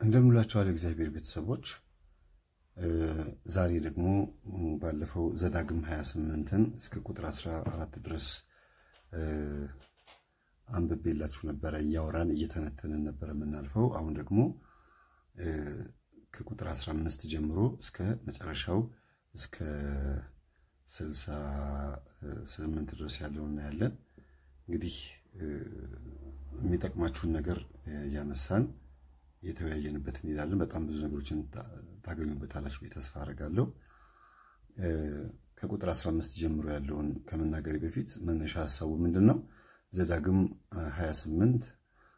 እንደምላችኋል እግዚአብሔር ቤተሰቦች ዛሬ ደግሞ ባለፈው ዘዳግም 28ን እስከ ቁጥር 14 ድረስ አንብቤላችሁ ነበረ። እያወራን እየተነተንን ነበረ የምናልፈው። አሁን ደግሞ ከቁጥር 15 ጀምሮ እስከ መጨረሻው እስከ 68 ድረስ ያለውን እናያለን። እንግዲህ የሚጠቅማችሁን ነገር እያነሳን እየተወያየንበት እንሄዳለን። በጣም ብዙ ነገሮችን ታገኙበታላችሁ ተስፋ አደርጋለሁ። ከቁጥር 15 ጀምሮ ያለውን ከመናገሬ በፊት መነሻ ሀሳቡ ምንድን ነው? ዘዳግም 28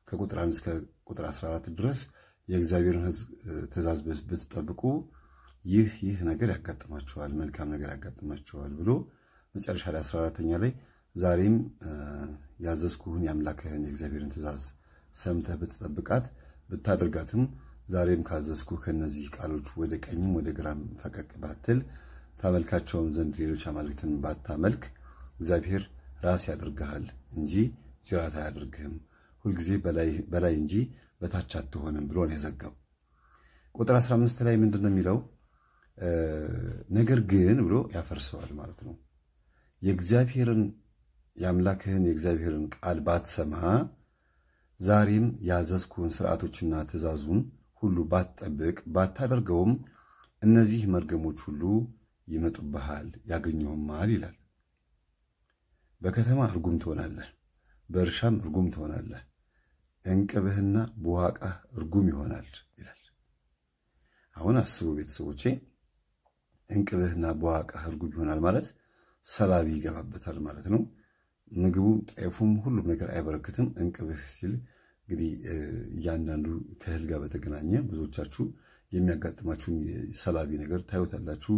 ከቁጥር 1 እስከ ቁጥር 14 ድረስ የእግዚአብሔርን ሕዝብ ትእዛዝ ብትጠብቁ ይህ ይህ ነገር ያጋጥማችኋል፣ መልካም ነገር ያጋጥማችኋል ብሎ መጨረሻ ላይ 14ተኛ ላይ ዛሬም ያዘዝኩህን የአምላክህን የእግዚአብሔርን ትእዛዝ ሰምተህ ብትጠብቃት ብታደርጋትም ዛሬም ካዘዝኩ ከእነዚህ ቃሎች ወደ ቀኝም ወደ ግራም ፈቀቅ ባትል ታመልካቸውም ዘንድ ሌሎች አማልክትን ባታመልክ እግዚአብሔር ራስ ያደርግሃል እንጂ ጅራት አያደርግህም፣ ሁልጊዜ በላይ እንጂ በታች አትሆንም ብሎ ነው የዘጋው። ቁጥር 15 ላይ ምንድን ነው የሚለው? ነገር ግን ብሎ ያፈርሰዋል ማለት ነው። የእግዚአብሔርን የአምላክህን የእግዚአብሔርን ቃል ባትሰማ ዛሬም ያዘዝኩህን ስርዓቶችና ትእዛዙን ሁሉ ባትጠብቅ ባታደርገውም እነዚህ መርገሞች ሁሉ ይመጡብሃል ያገኘውማል ይላል። በከተማ እርጉም ትሆናለህ፣ በእርሻም እርጉም ትሆናለህ፣ እንቅብህና ቡሃቃህ እርጉም ይሆናል ይላል። አሁን አስቡ ቤተሰቦቼ፣ እንቅብህና ቡሃቃህ እርጉም ይሆናል ማለት ሰላቢ ይገባበታል ማለት ነው። ምግቡ ጤፉም ሁሉም ነገር አይበረክትም። እንቅብህ ሲል እንግዲህ እያንዳንዱ ከእህል ጋር በተገናኘ ብዙዎቻችሁ የሚያጋጥማችሁን ሰላቢ ነገር ታዩታላችሁ።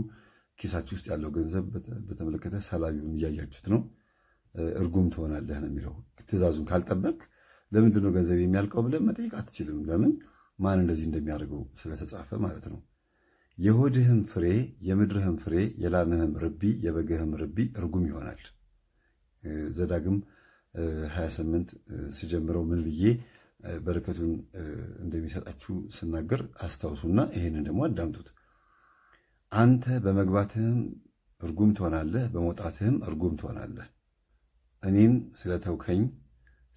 ኪሳችሁ ውስጥ ያለው ገንዘብ በተመለከተ ሰላቢውን እያያችሁት ነው። እርጉም ትሆናለህ ነው የሚለው። ትእዛዙን ካልጠበቅ ለምንድን ነው ገንዘብ የሚያልቀው ብለን መጠየቅ አትችልም። ለምን ማን እንደዚህ እንደሚያደርገው ስለተጻፈ ማለት ነው። የሆድህም ፍሬ፣ የምድርህም ፍሬ፣ የላምህም ርቢ፣ የበግህም ርቢ እርጉም ይሆናል። ዘዳግም 28 ስጀምረው ምን ብዬ በረከቱን እንደሚሰጣችሁ ስናገር አስታውሱና ይሄንን ደግሞ አዳምጡት። አንተ በመግባትህም እርጉም ትሆናለህ፣ በመውጣትህም እርጉም ትሆናለህ። እኔን ስለተውከኝ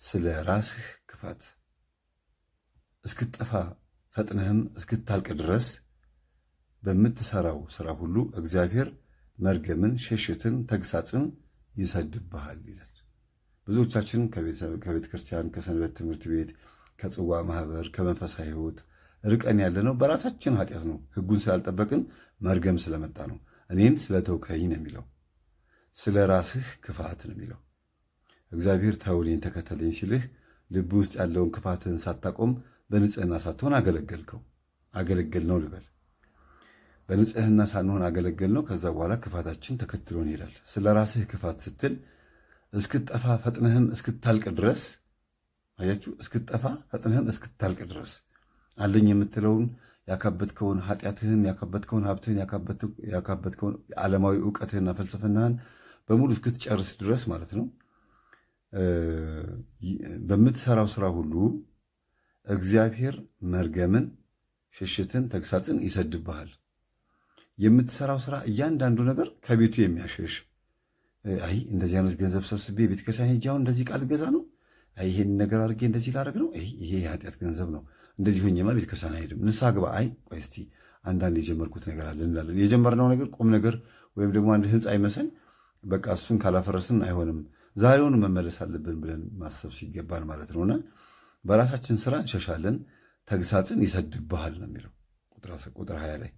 ስለ ራስህ ክፋት እስክትጠፋ ፈጥነህም እስክታልቅ ድረስ በምትሰራው ስራ ሁሉ እግዚአብሔር መርገምን፣ ሽሽትን፣ ተግሳጽን ይሰድብሃል ይላል። ብዙዎቻችን ከቤተ ክርስቲያን፣ ከሰንበት ትምህርት ቤት፣ ከጽዋ ማህበር፣ ከመንፈሳዊ ሕይወት ርቀን ያለ ነው በራሳችን ኃጢአት ነው። ሕጉን ስላልጠበቅን መርገም ስለመጣ ነው። እኔን ስለተውከኝ ነው የሚለው፣ ስለ ራስህ ክፋት ነው የሚለው። እግዚአብሔር ተው እኔን ተከተለኝ ሲልህ ልብ ውስጥ ያለውን ክፋትህን ሳታቆም በንጽህና ሳትሆን አገለገልከው። አገለገል ነው ልበል በንጽህና ሳንሆን አገለገል ነው። ከዛ በኋላ ክፋታችን ተከትሎን ይሄዳል። ስለ ራስህ ክፋት ስትል እስክትጠፋ ፈጥነህም እስክታልቅ ድረስ አያችሁ፣ እስክትጠፋ ፈጥነህም እስክታልቅ ድረስ አለኝ የምትለውን ያካበትከውን ኃጢአትህን፣ ያካበትከውን ሀብትህን፣ ያካበትከውን ዓለማዊ እውቀትህንና ፍልስፍናህን በሙሉ እስክትጨርስ ድረስ ማለት ነው። በምትሰራው ስራ ሁሉ እግዚአብሔር መርገምን፣ ሽሽትን፣ ተግሳጽን ይሰድብሃል። የምትሰራው ስራ እያንዳንዱ ነገር ከቤቱ የሚያሸሽ አይ እንደዚህ አይነት ገንዘብ ሰብስቤ ቤተክርስቲያን ሄጄ አሁን እንደዚህ ቃል ገዛ ነው፣ ይሄን ነገር አድርጌ እንደዚህ ላደርግ ነው፣ ይሄ የኃጢአት ገንዘብ ነው፣ እንደዚህ ሆኜማ ቤተክርስቲያን አይሄድም፣ ንስሐ ግባ፣ አይ ቆይ እስቲ አንዳንድ የጀመርኩት ነገር አለ እንላለን። የጀመርነው ነገር ቁም ነገር ወይም ደግሞ አንድ ህንፃ ይመስል በቃ እሱን ካላፈረስን አይሆንም፣ ዛሬውን መመለስ አለብን ብለን ማሰብ ሲገባን ማለት ነውና በራሳችን ስራ እንሸሻለን። ተግሳጽን ይሰድብሃል ነው የሚለው ቁጥር ሀያ ላይ።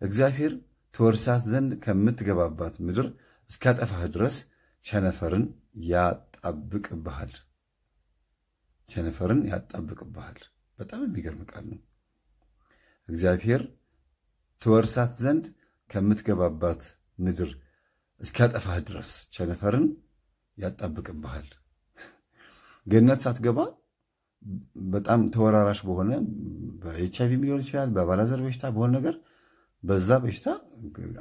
እግዚአብሔር ትወርሳት ዘንድ ከምትገባባት ምድር እስኪያጠፋህ ድረስ ቸነፈርን ያጣብቅብሃል። ቸነፈርን ያጣብቅብሃል። በጣም የሚገርም ቃል ነው። እግዚአብሔር ትወርሳት ዘንድ ከምትገባባት ምድር እስኪያጠፋህ ድረስ ቸነፈርን ያጣብቅብሃል። ገነት ሳትገባ በጣም ተወራራሽ በሆነ በኤች አይቪ ሊሆን ይችላል፣ በአባላዘር በሽታ በሆነ ነገር በዛ በሽታ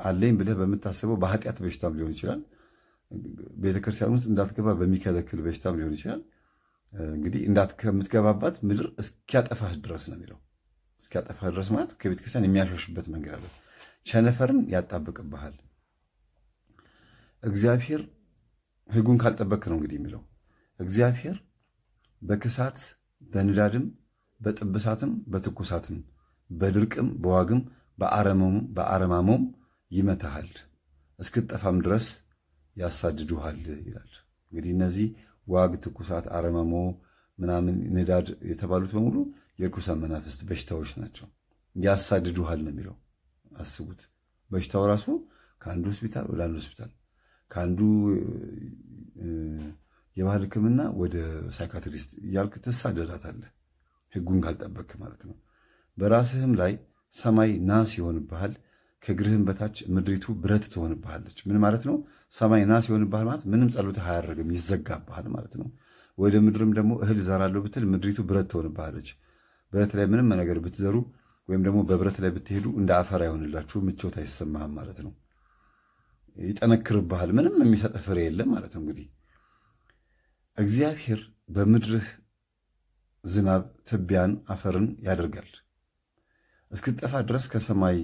አለኝ ብለህ በምታስበው በኃጢአት በሽታም ሊሆን ይችላል። ቤተክርስቲያን ውስጥ እንዳትገባ በሚከለክል በሽታም ሊሆን ይችላል። እንግዲህ ከምትገባባት ምድር እስኪያጠፋህ ድረስ ነው የሚለው እስኪያጠፋ ድረስ ማለት ከቤተክርስቲያን የሚያሸሽበት መንገድ አለ። ቸነፈርን ያጣብቅብሃል። እግዚአብሔር ሕጉን ካልጠበክ ነው እንግዲህ የሚለው እግዚአብሔር በክሳት በንዳድም በጥብሳትም በትኩሳትም በድርቅም በዋግም በአረማሞም ይመታሃል እስክትጠፋም ድረስ ያሳድዱሃል ይላል። እንግዲህ እነዚህ ዋግ፣ ትኩሳት፣ አረማሞ ምናምን ንዳድ የተባሉት በሙሉ የርኩሳን መናፍስት በሽታዎች ናቸው። ያሳድዱሃል ነው የሚለው። አስቡት። በሽታው ራሱ ከአንዱ ሆስፒታል ወደ አንዱ ሆስፒታል፣ ከአንዱ የባህል ሕክምና ወደ ሳይካትሪስት እያልክ ትሳደዳታለህ፣ ሕጉን ካልጠበክ ማለት ነው። በራስህም ላይ ሰማይ ናስ ይሆንብሃል፣ ከእግርህም በታች ምድሪቱ ብረት ትሆንብሃለች። ምን ማለት ነው? ሰማይ ናስ ይሆንብሃል ማለት ምንም ጸሎትህ አያደርግም፣ ይዘጋብሃል ማለት ነው። ወደ ምድርም ደግሞ እህል እዘራለሁ ብትል ምድሪቱ ብረት ትሆንብሃለች። ብረት ላይ ምንም ነገር ብትዘሩ ወይም ደግሞ በብረት ላይ ብትሄዱ እንደ አፈር አይሆንላችሁ፣ ምቾት አይሰማህም ማለት ነው። ይጠነክርብሃል፣ ምንም የሚሰጥ ፍሬ የለም ማለት ነው። እንግዲህ እግዚአብሔር በምድርህ ዝናብ ትቢያን አፈርን ያደርጋል እስክትጠፋ ድረስ ከሰማይ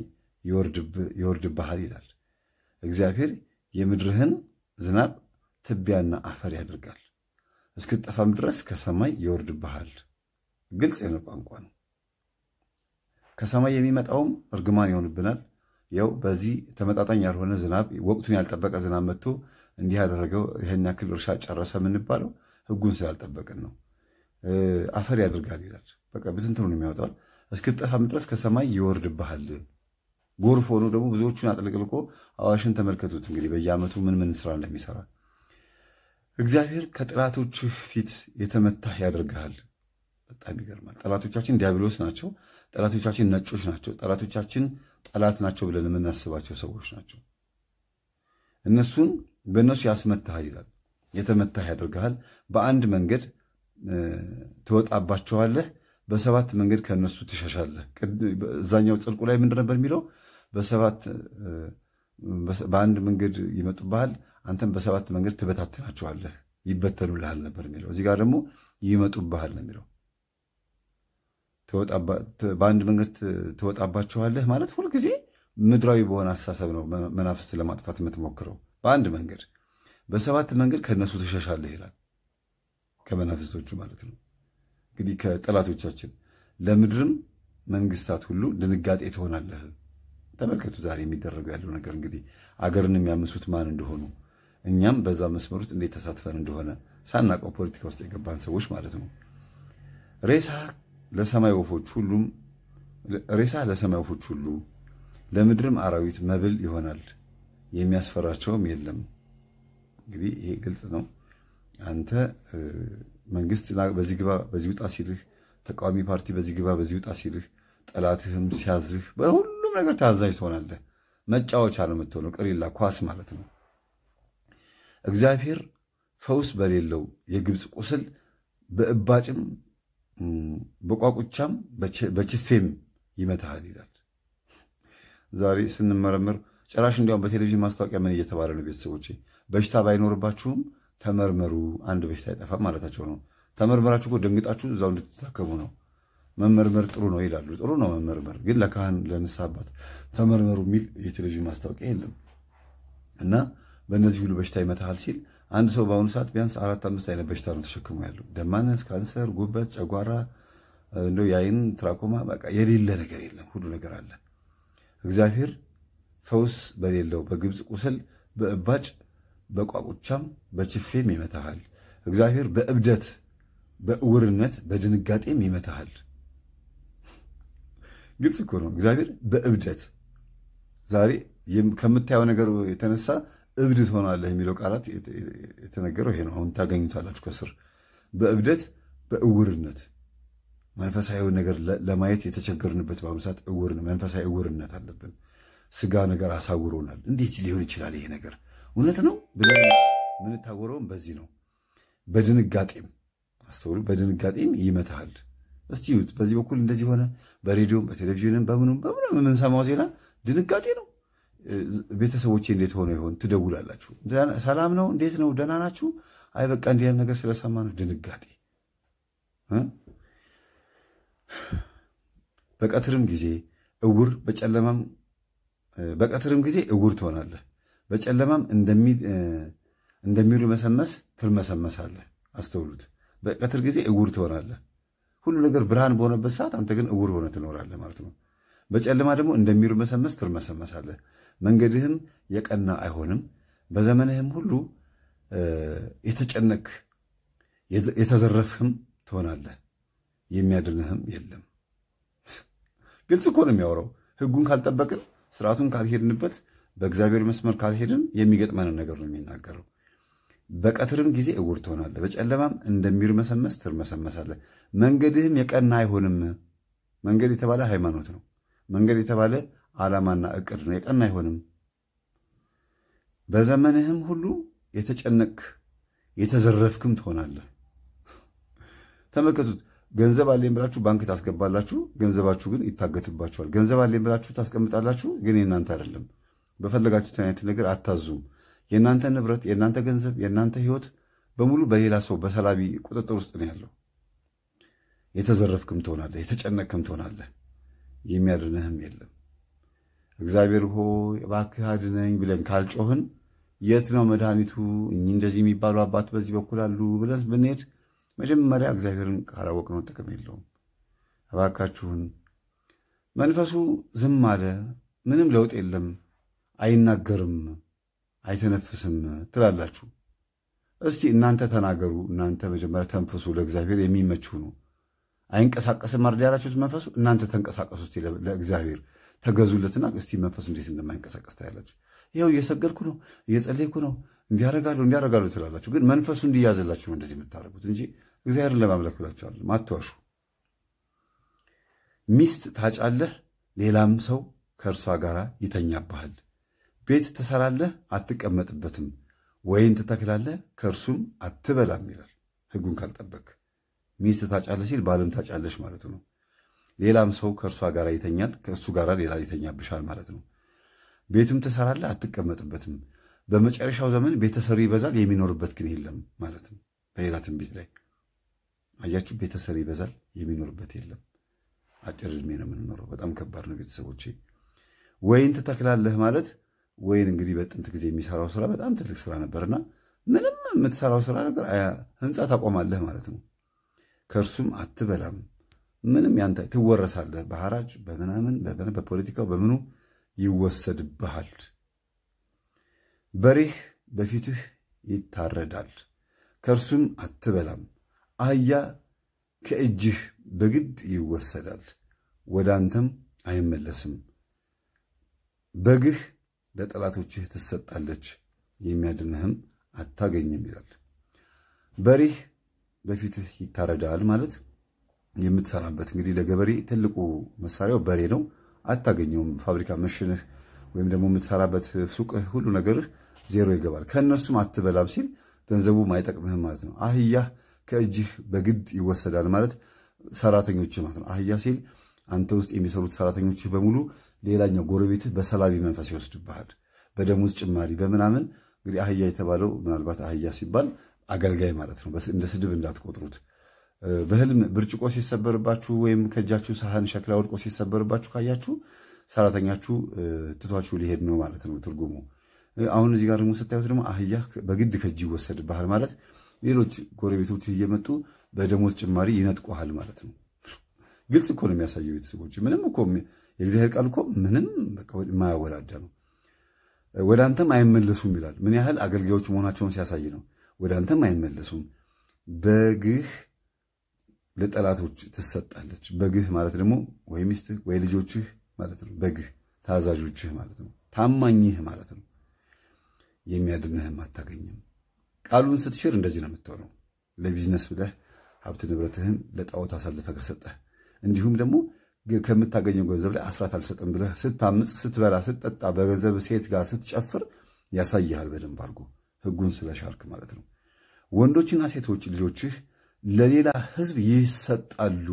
ይወርድብሃል ይላል። እግዚአብሔር የምድርህን ዝናብ ትቢያና አፈር ያደርጋል እስክትጠፋም ድረስ ከሰማይ ይወርድብሃል። ግልጽ የሆነ ቋንቋ ነው። ከሰማይ የሚመጣውም እርግማን ይሆንብናል። ያው በዚህ ተመጣጣኝ ያልሆነ ዝናብ፣ ወቅቱን ያልጠበቀ ዝናብ መጥቶ እንዲህ ያደረገው ይህን ያክል እርሻ ጨረሰ የምንባለው ሕጉን ስላልጠበቅን ነው። አፈር ያደርጋል ይላል። በቃ ብትንትኑን የሚያወጣል እስክትጠፋም ድረስ ከሰማይ ይወርድብሃል። ጎርፍ ሆኖ ደግሞ ብዙዎቹን አጥልቅልቆ አዋሽን ተመልከቱት እንግዲህ በየዓመቱ ምን ምን ስራ እንደሚሰራ እግዚአብሔር ከጠላቶችህ ፊት የተመታህ ያደርግሃል። በጣም ይገርማል። ጠላቶቻችን ዲያብሎስ ናቸው። ጠላቶቻችን ነጮች ናቸው። ጠላቶቻችን ጠላት ናቸው ብለን የምናስባቸው ሰዎች ናቸው። እነሱን በእነሱ ያስመታሃል ይላል። የተመታህ ያደርግሃል። በአንድ መንገድ ትወጣባቸዋለህ፣ በሰባት መንገድ ከእነሱ ትሸሻለህ። እዛኛው ጽድቁ ላይ ምንድን ነበር የሚለው? በሰባት በአንድ መንገድ ይመጡብሃል፣ አንተም በሰባት መንገድ ትበታትናቸዋለህ፣ ይበተኑልሃል ነበር የሚለው። እዚህ ጋር ደግሞ ይመጡብሃል ነው የሚለው። በአንድ መንገድ ትወጣባቸዋለህ ማለት ሁልጊዜ ምድራዊ በሆነ አስተሳሰብ ነው መናፍስት ለማጥፋት የምትሞክረው። በአንድ መንገድ በሰባት መንገድ ከእነሱ ትሸሻለህ ይላል። ከመናፍስቶቹ ማለት ነው። እንግዲህ ከጠላቶቻችን ለምድርም መንግስታት ሁሉ ድንጋጤ ትሆናለህ። ተመልከቱ ዛሬ የሚደረገው ያለው ነገር እንግዲህ አገርን የሚያምሱት ማን እንደሆኑ እኛም በዛ መስመር ውስጥ እንዴት ተሳትፈን እንደሆነ ሳናውቀው ፖለቲካ ውስጥ የገባን ሰዎች ማለት ነው። ሬሳ ለሰማይ ወፎች ሁሉም ሬሳ ለሰማይ ወፎች ሁሉ ለምድርም አራዊት መብል ይሆናል፣ የሚያስፈራቸውም የለም። እንግዲህ ይሄ ግልጽ ነው። አንተ መንግስት በዚህ ግባ በዚህ ውጣ ሲልህ፣ ተቃዋሚ ፓርቲ በዚህ ግባ በዚህ ውጣ ሲልህ፣ ጠላትህም ሲያዝህ በሁሉም ነገር ታዛዥ ትሆናለህ። መጫወቻ ነው የምትሆነው፣ ቅሪላ ኳስ ማለት ነው። እግዚአብሔር ፈውስ በሌለው የግብፅ ቁስል በእባጭም በቋቁቻም በችፌም ይመታሃል ይላል። ዛሬ ስንመረምር ጭራሽ እንዲያውም በቴሌቪዥን ማስታወቂያ ምን እየተባለ ነው? ቤተሰቦች በሽታ ባይኖርባችሁም ተመርመሩ፣ አንድ በሽታ አይጠፋም ማለታቸው ነው። ተመርመራችሁ እኮ ደንግጣችሁ እዛው እንድትታከሙ ነው። መመርመር ጥሩ ነው ይላሉ። ጥሩ ነው መመርመር፣ ግን ለካህን ለንስሐ አባት ተመርመሩ የሚል የቴሌቪዥን ማስታወቂያ የለም። እና በእነዚህ ሁሉ በሽታ ይመታሃል ሲል አንድ ሰው በአሁኑ ሰዓት ቢያንስ አራት አምስት አይነት በሽታ ነው ተሸክሞ ያለው። ደም ማነስ፣ ካንሰር፣ ጉበት፣ ጨጓራ፣ የአይን ትራኮማ፣ በቃ የሌለ ነገር የለም። ሁሉ ነገር አለ። እግዚአብሔር ፈውስ በሌለው በግብፅ ቁስል በእባጭ በቋቁቻም በችፌም ይመታሃል። እግዚአብሔር በእብደት በእውርነት በድንጋጤም ይመታሃል። ግልጽ እኮ ነው። እግዚአብሔር በእብደት ዛሬ ከምታየው ነገር የተነሳ እብድ ትሆናለህ የሚለው ቃላት የተነገረው ይሄ ነው። አሁን ታገኙታላችሁ ከስር በእብደት በእውርነት መንፈሳዊ ነገር ለማየት የተቸገርንበት በአሁኑ ሰዓት መንፈሳዊ እውርነት አለብን። ስጋ ነገር አሳውሮናል። እንዴት ሊሆን ይችላል ይሄ ነገር እውነት ነው ብለን የምንታወረውም በዚህ ነው። በድንጋጤም አስተውሉ፣ በድንጋጤም ይመታሃል። እስቲ ይዩት። በዚህ በኩል እንደዚህ ሆነ። በሬዲዮም በቴሌቪዥንም በምኑም በምኑም የምንሰማው ዜና ድንጋጤ ነው። ቤተሰቦቼ እንዴት ሆነ ይሆን ትደውላላችሁ። ሰላም ነው? እንዴት ነው? ደህና ናችሁ? አይ በቃ እንዲህ ነገር ስለሰማ ነው። ድንጋጤ በቀትርም ጊዜ እውር በጨለማም በቀትርም ጊዜ እውር ትሆናለህ፣ በጨለማም እንደሚርመሰመስ ትርመሰመሳለህ። አስተውሉት። በቀትር ጊዜ እውር ትሆናለህ። ሁሉ ነገር ብርሃን በሆነበት ሰዓት አንተ ግን እውር ሆነ ትኖራለህ ማለት ነው። በጨለማ ደግሞ እንደሚርመሰመስ ትርመሰመሳለህ። መንገድህም የቀና አይሆንም። በዘመንህም ሁሉ የተጨነክ የተዘረፍህም ትሆናለህ። የሚያድንህም የለም። ግልጽ እኮ ነው የሚያወራው። ሕጉን ካልጠበቅን ስርዓቱን ካልሄድንበት በእግዚአብሔር መስመር ካልሄድን የሚገጥመንን ነገር ነው የሚናገረው። በቀትርም ጊዜ እውር ትሆናለህ፣ በጨለማም እንደሚርመሰመስ ትርመሰመሳለህ። መንገድህም የቀና አይሆንም። መንገድ የተባለ ሃይማኖት ነው። መንገድ የተባለ ዓላማና እቅድ ነው። የቀና አይሆንም። በዘመንህም ሁሉ የተጨነቅክ የተዘረፍክም ትሆናለህ። ተመልከቱት። ገንዘብ አለኝ ብላችሁ ባንክ ታስገባላችሁ፣ ገንዘባችሁ ግን ይታገትባችኋል። ገንዘብ አለኝ ብላችሁ ታስቀምጣላችሁ፣ ግን የእናንተ አይደለም። በፈለጋችሁት አይነት ነገር አታዙም። የእናንተ ንብረት፣ የእናንተ ገንዘብ፣ የእናንተ ሕይወት በሙሉ በሌላ ሰው በሰላቢ ቁጥጥር ውስጥ ነው ያለው። የተዘረፍክም ትሆናለህ፣ የተጨነቅክም ትሆናለህ። የሚያድንህም የለም። እግዚአብሔር ሆይ እባክህ አድነኝ ብለን ካልጮህን የት ነው መድኃኒቱ? እኚህ እንደዚህ የሚባሉ አባት በዚህ በኩል አሉ ብለን ብንሄድ መጀመሪያ እግዚአብሔርን ካላወቅነው ጥቅም የለውም። እባካችሁን መንፈሱ ዝም አለ፣ ምንም ለውጥ የለም፣ አይናገርም፣ አይተነፍስም ትላላችሁ። እስቲ እናንተ ተናገሩ። እናንተ መጀመሪያ ተንፍሱ። ለእግዚአብሔር የሚመች ሁኑ። አይንቀሳቀስም አይደል ያላችሁት መንፈሱ። እናንተ ተንቀሳቀሱ እስቲ ለእግዚአብሔር ተገዙለትና እስቲ መንፈሱ እንዴት እንደማይንቀሳቀስ ታያላችሁ። ይኸው እየሰገድኩ ነው፣ እየጸለይኩ ነው፣ እንዲያረጋለሁ እንዲያረጋለሁ ትላላችሁ። ግን መንፈሱ እንዲያዘላችሁ ነው እንደዚህ የምታደርጉት እንጂ እግዚአብሔርን ለማምለክ ብላችኋል። አትዋሹ። ሚስት ታጫለህ፣ ሌላም ሰው ከእርሷ ጋር ይተኛብሃል። ቤት ትሰራለህ፣ አትቀመጥበትም። ወይን ትተክላለህ፣ ከእርሱም አትበላም ይላል። ሕጉን ካልጠበቅ ሚስት ታጫለህ ሲል ባልም ታጫለሽ ማለቱ ነው። ሌላም ሰው ከእርሷ ጋር ይተኛል፣ ከእሱ ጋር ሌላ ይተኛብሻል ማለት ነው። ቤትም ትሰራለህ፣ አትቀመጥበትም። በመጨረሻው ዘመን ቤተሰሪ ይበዛል፣ የሚኖርበት ግን የለም ማለት ነው። በሌላ ትንቢት ላይ አያችሁ፣ ቤተሰሪ ይበዛል፣ የሚኖርበት የለም። አጭር ዕድሜ ነው የምንኖረው። በጣም ከባድ ነው ቤተሰቦቼ። ወይን ትተክላለህ ማለት ወይን እንግዲህ በጥንት ጊዜ የሚሰራው ስራ በጣም ትልቅ ስራ ነበርና ምንም የምትሰራው ስራ ነገር ህንፃ ታቆማለህ ማለት ነው። ከእርሱም አትበላም። ምንም ያንተ ትወረሳለህ። በሐራጅ በምናምን በፖለቲካው በምኑ ይወሰድብሃል። በሬህ በፊትህ ይታረዳል፣ ከእርሱም አትበላም። አህያ ከእጅህ በግድ ይወሰዳል፣ ወደ አንተም አይመለስም። በግህ ለጠላቶችህ ትሰጣለች፣ የሚያድንህም አታገኝም ይላል። በሬህ በፊትህ ይታረዳል ማለት የምትሰራበት እንግዲህ ለገበሬ ትልቁ መሳሪያው በሬ ነው። አታገኘውም። ፋብሪካ መሽንህ ወይም ደግሞ የምትሰራበት ሱቅህ ሁሉ ነገርህ ዜሮ ይገባል። ከእነሱም አትበላም ሲል ገንዘቡም አይጠቅምህም ማለት ነው። አህያህ ከእጅህ በግድ ይወሰዳል ማለት ሰራተኞች ማለት ነው። አህያ ሲል አንተ ውስጥ የሚሰሩት ሰራተኞችህ በሙሉ ሌላኛው ጎረቤትህ በሰላቢ መንፈስ ይወስድብሃል። በደሞዝ ጭማሪ በምናምን እንግዲህ አህያ የተባለው ምናልባት አህያ ሲባል አገልጋይ ማለት ነው። እንደ ስድብ እንዳትቆጥሩት። በህልም ብርጭቆ ሲሰበርባችሁ ወይም ከእጃችሁ ሳህን ሸክላ ወድቆ ሲሰበርባችሁ ካያችሁ ሰራተኛችሁ ትቷችሁ ሊሄድ ነው ማለት ነው ትርጉሙ። አሁን እዚህ ጋር ደግሞ ስታዩት ደግሞ አህያ በግድ ከእጅ ይወሰድብሃል ማለት ሌሎች ጎረቤቶች እየመጡ በደሞዝ ጭማሪ ይነጥቆሃል ማለት ነው። ግልጽ እኮ ነው የሚያሳየው ቤተሰቦች። ምንም እኮ የእግዚአብሔር ቃል እኮ ምንም የማያወላዳ ነው። ወደ አንተም አይመለሱም ይላል። ምን ያህል አገልጋዮች መሆናቸውን ሲያሳይ ነው። ወደ አንተም አይመለሱም በግህ ለጠላቶች ትሰጣለች። በግህ ማለት ደግሞ ወይ ሚስትህ ወይ ልጆችህ ማለት ነው። በግህ ታዛዦችህ ማለት ነው። ታማኝህ ማለት ነው። የሚያድንህም አታገኝም። ቃሉን ስትሽር እንደዚህ ነው የምትሆነው። ለቢዝነስ ብለህ ሀብት ንብረትህን ለጣዖት አሳልፈህ ከሰጠህ፣ እንዲሁም ደግሞ ከምታገኘው ገንዘብ ላይ አስራት አልሰጥም ብለህ ስታምፅ፣ ስትበላ፣ ስትጠጣ፣ በገንዘብ ሴት ጋር ስትጨፍር ያሳይሃል በደንብ አድርጎ ሕጉን ስለሻርክ ማለት ነው። ወንዶችና ሴቶች ልጆችህ ለሌላ ሕዝብ ይሰጣሉ።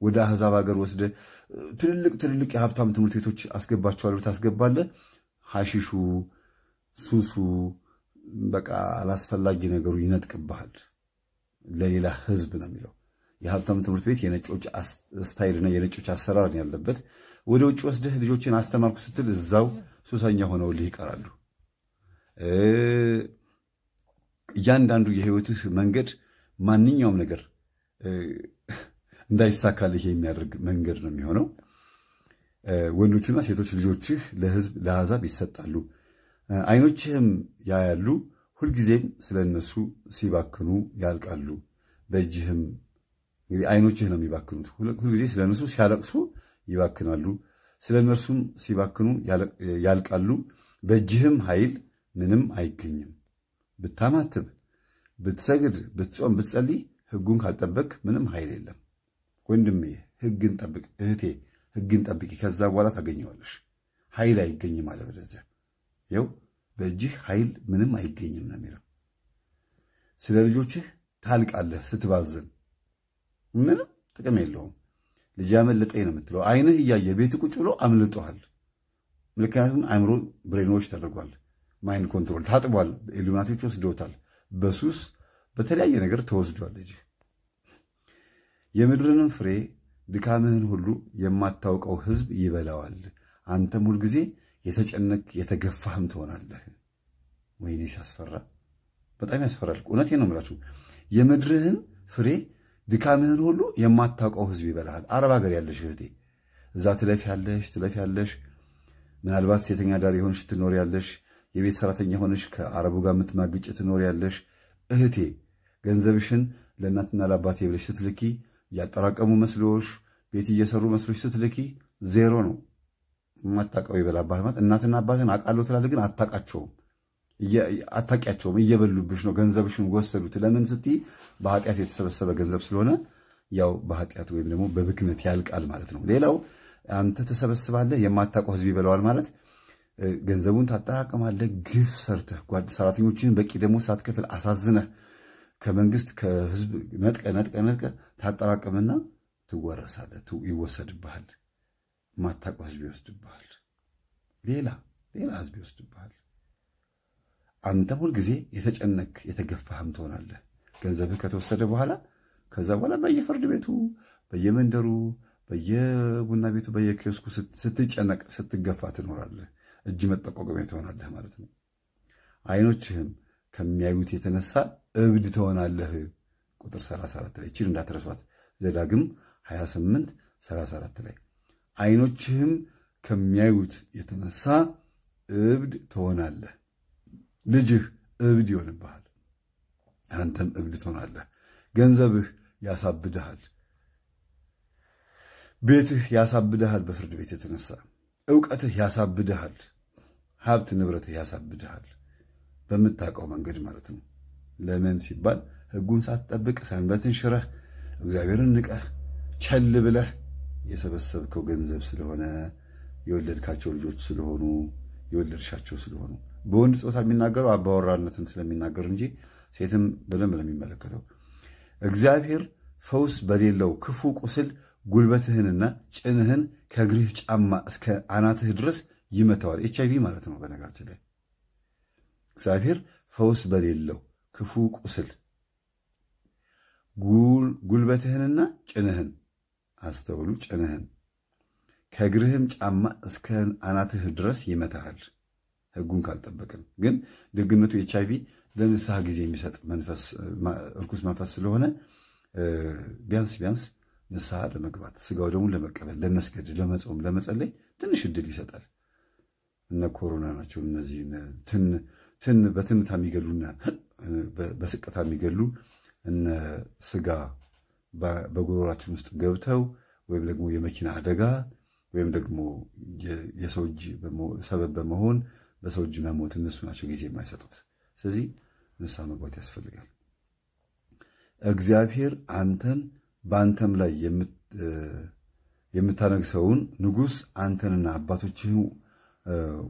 ወደ አሕዛብ ሀገር ወስደ ትልልቅ ትልልቅ የሀብታም ትምህርት ቤቶች አስገባቸዋል ታስገባለህ። ሐሺሹ፣ ሱሱ፣ በቃ አላስፈላጊ ነገሩ ይነጥቅብሃል። ለሌላ ሕዝብ ነው የሚለው። የሀብታም ትምህርት ቤት የነጮች ስታይልና የነጮች አሰራር ያለበት ወደ ውጭ ወስደህ ልጆችን አስተማርኩ ስትል እዛው ሱሰኛ ሆነውልህ ይቀራሉ። እያንዳንዱ የህይወትህ መንገድ ማንኛውም ነገር እንዳይሳካልህ የሚያደርግ መንገድ ነው የሚሆነው። ወንዶችና ሴቶች ልጆችህ ለህዝብ ለአሕዛብ ይሰጣሉ። አይኖችህም ያያሉ፣ ሁልጊዜም ስለ እነሱ ሲባክኑ ያልቃሉ። በእጅህም እንግዲህ አይኖችህ ነው የሚባክኑት። ሁልጊዜ ስለ እነሱ ሲያለቅሱ ይባክናሉ፣ ስለ እነርሱም ሲባክኑ ያልቃሉ። በእጅህም ኃይል ምንም አይገኝም። ብታማትብ፣ ብትሰግድ፣ ብትጾም፣ ብትጸልይ ህጉን ካልጠበቅ ምንም ኃይል የለም። ወንድሜ ህግን ጠብቅ፣ እህቴ ህግን ጠብቂ። ከዛ በኋላ ታገኘዋለሽ። ኃይል አይገኝም አለበለዚያ ይኸው በእጅህ ኃይል ምንም አይገኝም ነው የሚለው። ስለ ልጆችህ ታልቃለህ ስትባዘን፣ ምንም ጥቅም የለውም። ልጅ ያመለጠኝ ነው የምትለው አይንህ እያየ ቤት ቁጭ ብሎ አምልጦሃል። ምክንያቱም አእምሮ brainwash ተደርጓል። mind control ታጥቧል። ኢሉሚናቲዎች ወስደውታል። በሱስ በተለያየ ነገር ተወስዷል። ልጅ የምድርንም ፍሬ ድካምህን ሁሉ የማታውቀው ህዝብ ይበላዋል። አንተም ሁልጊዜ የተጨነቅ የተገፋህም ትሆናለህ። ወይኔ ሲያስፈራ! በጣም ያስፈራል። እውነቴን ነው የምላችሁ። የምድርህን ፍሬ ድካምህን ሁሉ የማታውቀው ህዝብ ይበላሃል። አረብ ሀገር ያለሽ እህቴ እዛ ትለፍ ያለሽ ትለፍ ያለሽ ምናልባት ሴተኛ ዳር የሆንሽ ትኖር ያለሽ የቤት ሰራተኛ ሆነሽ ከአረቡ ጋር የምትማግጭ ትኖር ያለሽ እህቴ ገንዘብሽን ለእናትና ለአባቴ ብለሽ ስትልኪ እያጠራቀሙ መስሎሽ ቤት እየሰሩ መስሎሽ ስትልኪ ዜሮ ነው። የማታውቀው ይበላባህ ማለት እናትና አባትን አውቃለሁ ትላለህ፣ ግን አታውቃቸውም፣ አታውቂያቸውም። እየበሉብሽ ነው። ገንዘብሽን ወሰዱት። ለምን ስትይ በኃጢአት የተሰበሰበ ገንዘብ ስለሆነ ያው በኃጢአት ወይም ደግሞ በብክነት ያልቃል ማለት ነው። ሌላው አንተ ትሰበስባለህ፣ የማታውቀው ህዝብ ይበላዋል ማለት ገንዘቡን ታጠራቅማለህ። ግፍ ሰርተህ ሰራተኞችን በቂ ደግሞ ሳትከፍል አሳዝነህ ከመንግስት ከህዝብ ነጥቀ ነጥቀ ነጥቀ ታጠራቅምና ትወረሳለህ፣ ይወሰድብሃል። የማታውቀው ህዝብ ይወስድብሃል። ሌላ ሌላ ህዝብ ይወስድብሃል። አንተም ሁልጊዜ የተጨነቅ የተገፋህም ትሆናለህ። ገንዘብህ ከተወሰደ በኋላ ከዛ በኋላ በየፍርድ ቤቱ በየመንደሩ በየቡና ቤቱ በየኪዮስኩ ስትጨነቅ ስትገፋ ትኖራለህ። እጅ መጠቆቀሚያ ትሆናለህ ማለት ነው። አይኖችህም ከሚያዩት የተነሳ እብድ ትሆናለህ። ቁጥር 34 ላይ ይችን እንዳትረሷት። ዘዳግም 28 34 ላይ አይኖችህም ከሚያዩት የተነሳ እብድ ትሆናለህ። ልጅህ እብድ ይሆንብሃል፣ አንተም እብድ ትሆናለህ። ገንዘብህ ያሳብድሃል፣ ቤትህ ያሳብድሃል። በፍርድ ቤት የተነሳ እውቀትህ ያሳብድሃል፣ ሀብት ንብረትህ ያሳብድሃል። በምታውቀው መንገድ ማለት ነው። ለምን ሲባል ሕጉን ሳትጠብቅ ሰንበትን ሽረህ እግዚአብሔርን ንቀህ ቸል ብለህ የሰበሰብከው ገንዘብ ስለሆነ የወለድካቸው ልጆች ስለሆኑ የወለድሻቸው ስለሆኑ በወንድ ጾታ የሚናገረው አባወራነትን ስለሚናገር እንጂ ሴትም በደንብ ነው የሚመለከተው። እግዚአብሔር ፈውስ በሌለው ክፉ ቁስል ጉልበትህንና ጭንህን ከእግርህ ጫማ እስከ አናትህ ድረስ ይመታዋል። ኤች አይቪ ማለት ነው በነገራችን ላይ እግዚአብሔር ፈውስ በሌለው ክፉ ቁስል ጉልበትህንና ጭንህን አስተውሉ፣ ጭንህን ከእግርህም ጫማ እስከ አናትህ ድረስ ይመታሃል። ሕጉን ካልጠበቅን ግን ደግነቱ ኤች አይቪ ለንስሐ ጊዜ የሚሰጥ እርኩስ መንፈስ ስለሆነ ቢያንስ ቢያንስ ንስሐ ለመግባት ስጋው ደግሞ ለመቀበል ለመስገድ፣ ለመጾም፣ ለመጸለይ ትንሽ እድል ይሰጣል። እነ ኮሮና ናቸው እነዚህ ትን በትንታ የሚገሉና በስቅታ የሚገሉ እነ ስጋ በጉሮሯችን ውስጥ ገብተው ወይም ደግሞ የመኪና አደጋ ወይም ደግሞ የሰው እጅ ሰበብ በመሆን በሰው እጅ መሞት እነሱ ናቸው ጊዜ የማይሰጡት። ስለዚህ ንስሐ መግባት ያስፈልጋል። እግዚአብሔር አንተን በአንተም ላይ የምታነግሰውን ንጉሥ አንተንና አባቶችህን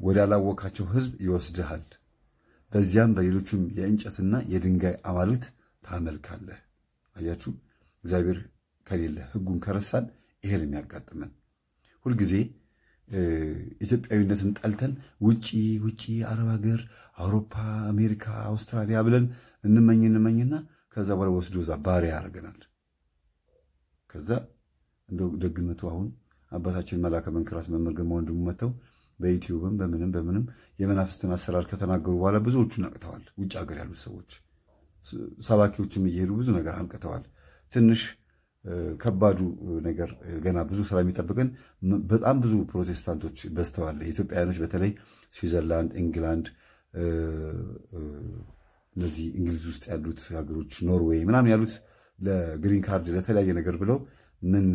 ወዳላወቃቸው ሕዝብ ይወስድሃል። በዚያም በሌሎቹም የእንጨትና የድንጋይ አማልክት ታመልካለህ። አያችሁ፣ እግዚአብሔር ከሌለ ሕጉን ከረሳን ይሄን የሚያጋጥመን ሁልጊዜ ኢትዮጵያዊነትን ጠልተን ውጪ ውጪ አረብ ሀገር፣ አውሮፓ፣ አሜሪካ፣ አውስትራሊያ ብለን እንመኝ እንመኝና ከዛ በኋላ ወስዶ እዛ ባሪያ ያደርገናል። ከዛ እንደው ደግነቱ አሁን አባታችን መላከ መንክራት ግርማ ወንድሙ መጥተው በዩቲዩብም በምንም በምንም የመናፍስትን አሰራር ከተናገሩ በኋላ ብዙዎቹ ነቅተዋል። ውጭ ሀገር ያሉት ሰዎች ሰባኪዎችም እየሄዱ ብዙ ነገር አንቅተዋል። ትንሽ ከባዱ ነገር ገና ብዙ ስራ የሚጠብቀን በጣም ብዙ ፕሮቴስታንቶች በዝተዋል። ኢትዮጵያውያኖች በተለይ ስዊዘርላንድ፣ ኢንግላንድ፣ እነዚህ እንግሊዝ ውስጥ ያሉት ሀገሮች ኖርዌይ ምናምን ያሉት ለ green card ለተለያየ ነገር ብለው ምን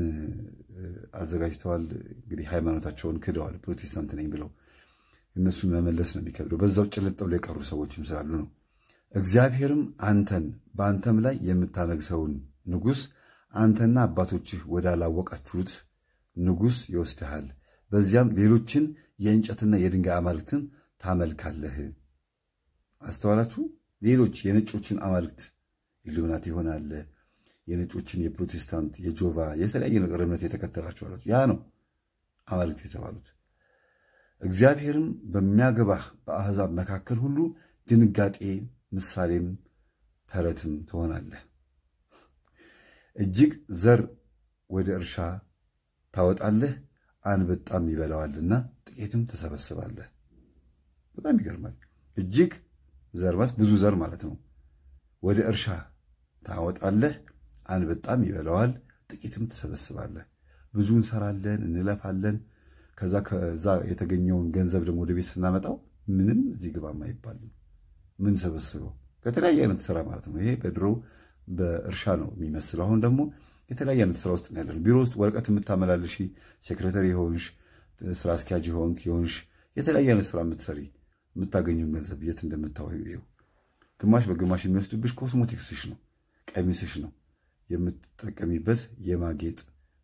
አዘጋጅተዋል። እንግዲህ ሃይማኖታቸውን ክደዋል። ፕሮቴስታንት ነኝ ብለው እነሱን መመለስ ነው የሚከብደው። በዛው ጭልጥ ብለው የቀሩ ሰዎችም ስላሉ ነው። እግዚአብሔርም አንተን በአንተም ላይ የምታነግሰውን ንጉሥ አንተና አባቶችህ ወዳላወቃችሁት ንጉሥ ይወስድሃል። በዚያም ሌሎችን የእንጨትና የድንጋይ አማልክትን ታመልካለህ። አስተዋላችሁ? ሌሎች የነጮችን አማልክት ኢሉሚናት ይሆናል። የነጮችን የፕሮቴስታንት የጆቫ የተለያየ ነገር እምነት የተከተላችሁ አላችሁ። ያ ነው አማልክት የተባሉት። እግዚአብሔርም በሚያገባህ በአሕዛብ መካከል ሁሉ ድንጋጤ፣ ምሳሌም ተረትም ትሆናለህ። እጅግ ዘር ወደ እርሻ ታወጣለህ፣ አንበጣም ይበላዋልና ጥቂትም ትሰበስባለህ። በጣም ይገርማል። እጅግ ዘር ማለት ብዙ ዘር ማለት ነው። ወደ እርሻ ታወጣለህ፣ አንበጣም ይበላዋል፣ ጥቂትም ትሰበስባለህ። ብዙ እንሰራለን፣ እንለፋለን። ከዛ ከዛ የተገኘውን ገንዘብ ደግሞ ወደ ቤት ስናመጣው ምንም እዚህ ግባም አይባልም። ምን ሰበስበው ከተለያየ አይነት ስራ ማለት ነው። ይሄ በድሮ በእርሻ ነው የሚመስለው። አሁን ደግሞ የተለያየ አይነት ስራ ውስጥ ያለነው። ቢሮ ውስጥ ወረቀት የምታመላልሺ secretary የሆንሽ ስራ አስኪያጅ የሆንክ የሆንሽ የተለያየ አይነት ስራ የምትሰሪ የምታገኘውን ገንዘብ የት እንደምታወይው ግማሽ በግማሽ የሚወስድብሽ cosmotics ሽ ነው፣ ቀሚስሽ ነው፣ የምትጠቀሚበት የማጌጥ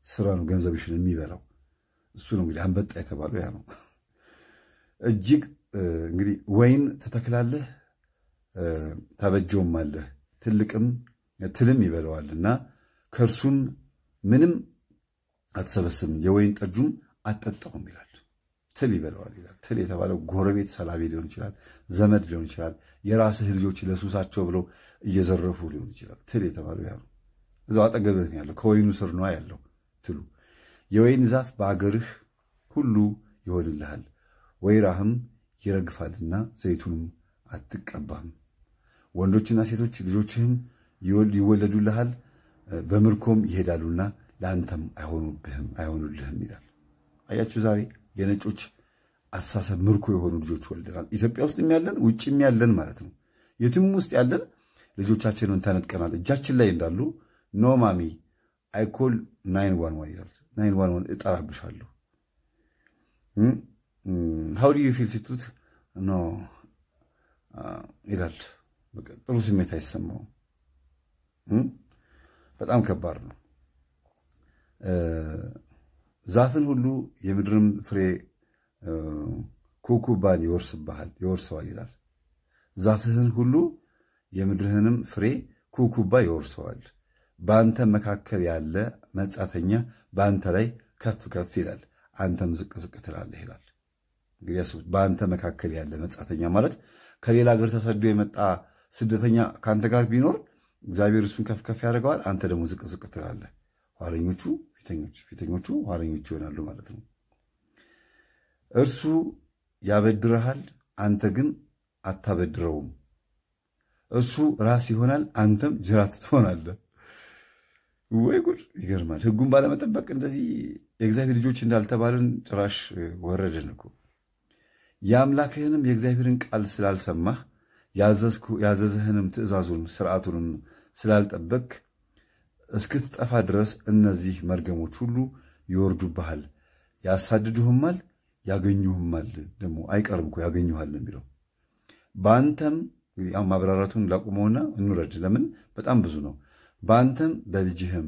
ስራ ነው ገንዘብሽን የሚበላው። እሱ ነው እንግዲህ አንበጣ የተባለው ያ ነው። እጅግ እንግዲህ ወይን ትተክላለህ ታበጀውም አለህ ትልቅም ትልም ይበለዋል እና ከእርሱም ምንም አትሰበስብም፣ የወይን ጠጁም አትጠጣውም ይላል። ትል ይበለዋል ይላል። ትል የተባለው ጎረቤት ሰላቢ ሊሆን ይችላል፣ ዘመድ ሊሆን ይችላል፣ የራስህ ልጆች ለሱሳቸው ብለው እየዘረፉ ሊሆን ይችላል። ትል የተባለው ያ እዛው አጠገብህ ያለው ከወይኑ ስር ነዋ ያለው ትሉ። የወይን ዛፍ በአገርህ ሁሉ ይሆንልሃል፣ ወይራህም ይረግፋልና ዘይቱንም አትቀባም። ወንዶችና ሴቶች ልጆችህም ይወለዱልሃል፣ በምርኮም ይሄዳሉና ለአንተም አይሆኑብህም አይሆኑልህም ይላል። አያችሁ ዛሬ የነጮች አሳሰብ ምርኮ የሆኑ ልጆች ወልደናል። ኢትዮጵያ ውስጥ ያለን ውጭም ያለን ማለት ነው። የትም ውስጥ ያለን ልጆቻችንን ተነጥቀናል። እጃችን ላይ እንዳሉ no mommy I call nine one one ይላል። nine one one እጠራብሻለሁ። how you feel ሲትሉት no ይላል። ጥሩ ስሜት አይሰማውም። በጣም ከባድ ነው። ዛፍን ሁሉ የምድርም ፍሬ ኩኩባን ይወርስብሃል ይወርሰዋል ይላል። ዛፍህን ሁሉ የምድርህንም ፍሬ ኩኩባ ይወርሰዋል። በአንተ መካከል ያለ መጻተኛ በአንተ ላይ ከፍ ከፍ ይላል፣ አንተም ዝቅ ዝቅ ትላለህ ይላል። እንግዲህ በአንተ መካከል ያለ መጻተኛ ማለት ከሌላ ሀገር ተሰዶ የመጣ ስደተኛ ከአንተ ጋር ቢኖር እግዚአብሔር እሱን ከፍ ከፍ ያደርገዋል፣ አንተ ደግሞ ዝቅ ዝቅ ትላለህ። ኋለኞቹ ፊተኞች፣ ፊተኞቹ ኋለኞቹ ይሆናሉ ማለት ነው። እርሱ ያበድረሃል፣ አንተ ግን አታበድረውም። እርሱ ራስ ይሆናል፣ አንተም ጅራት ትሆናለህ። ወይ ጉድ! ይገርማል። ሕጉን ባለመጠበቅ እንደዚህ የእግዚአብሔር ልጆች እንዳልተባልን ጭራሽ ወረድን እኮ። የአምላክህንም የእግዚአብሔርን ቃል ስላልሰማህ ያዘዝህንም ትእዛዙን ስርዓቱንም ስላልጠበቅ እስክትጠፋ ድረስ እነዚህ መርገሞች ሁሉ ይወርዱብሃል፣ ያሳድዱህማል፣ ያገኙህማል። ደግሞ አይቀርም እኮ ያገኙሃል የሚለው በአንተም ማብራራቱን ላቁመውና እንውረድ። ለምን በጣም ብዙ ነው። በአንተም በልጅህም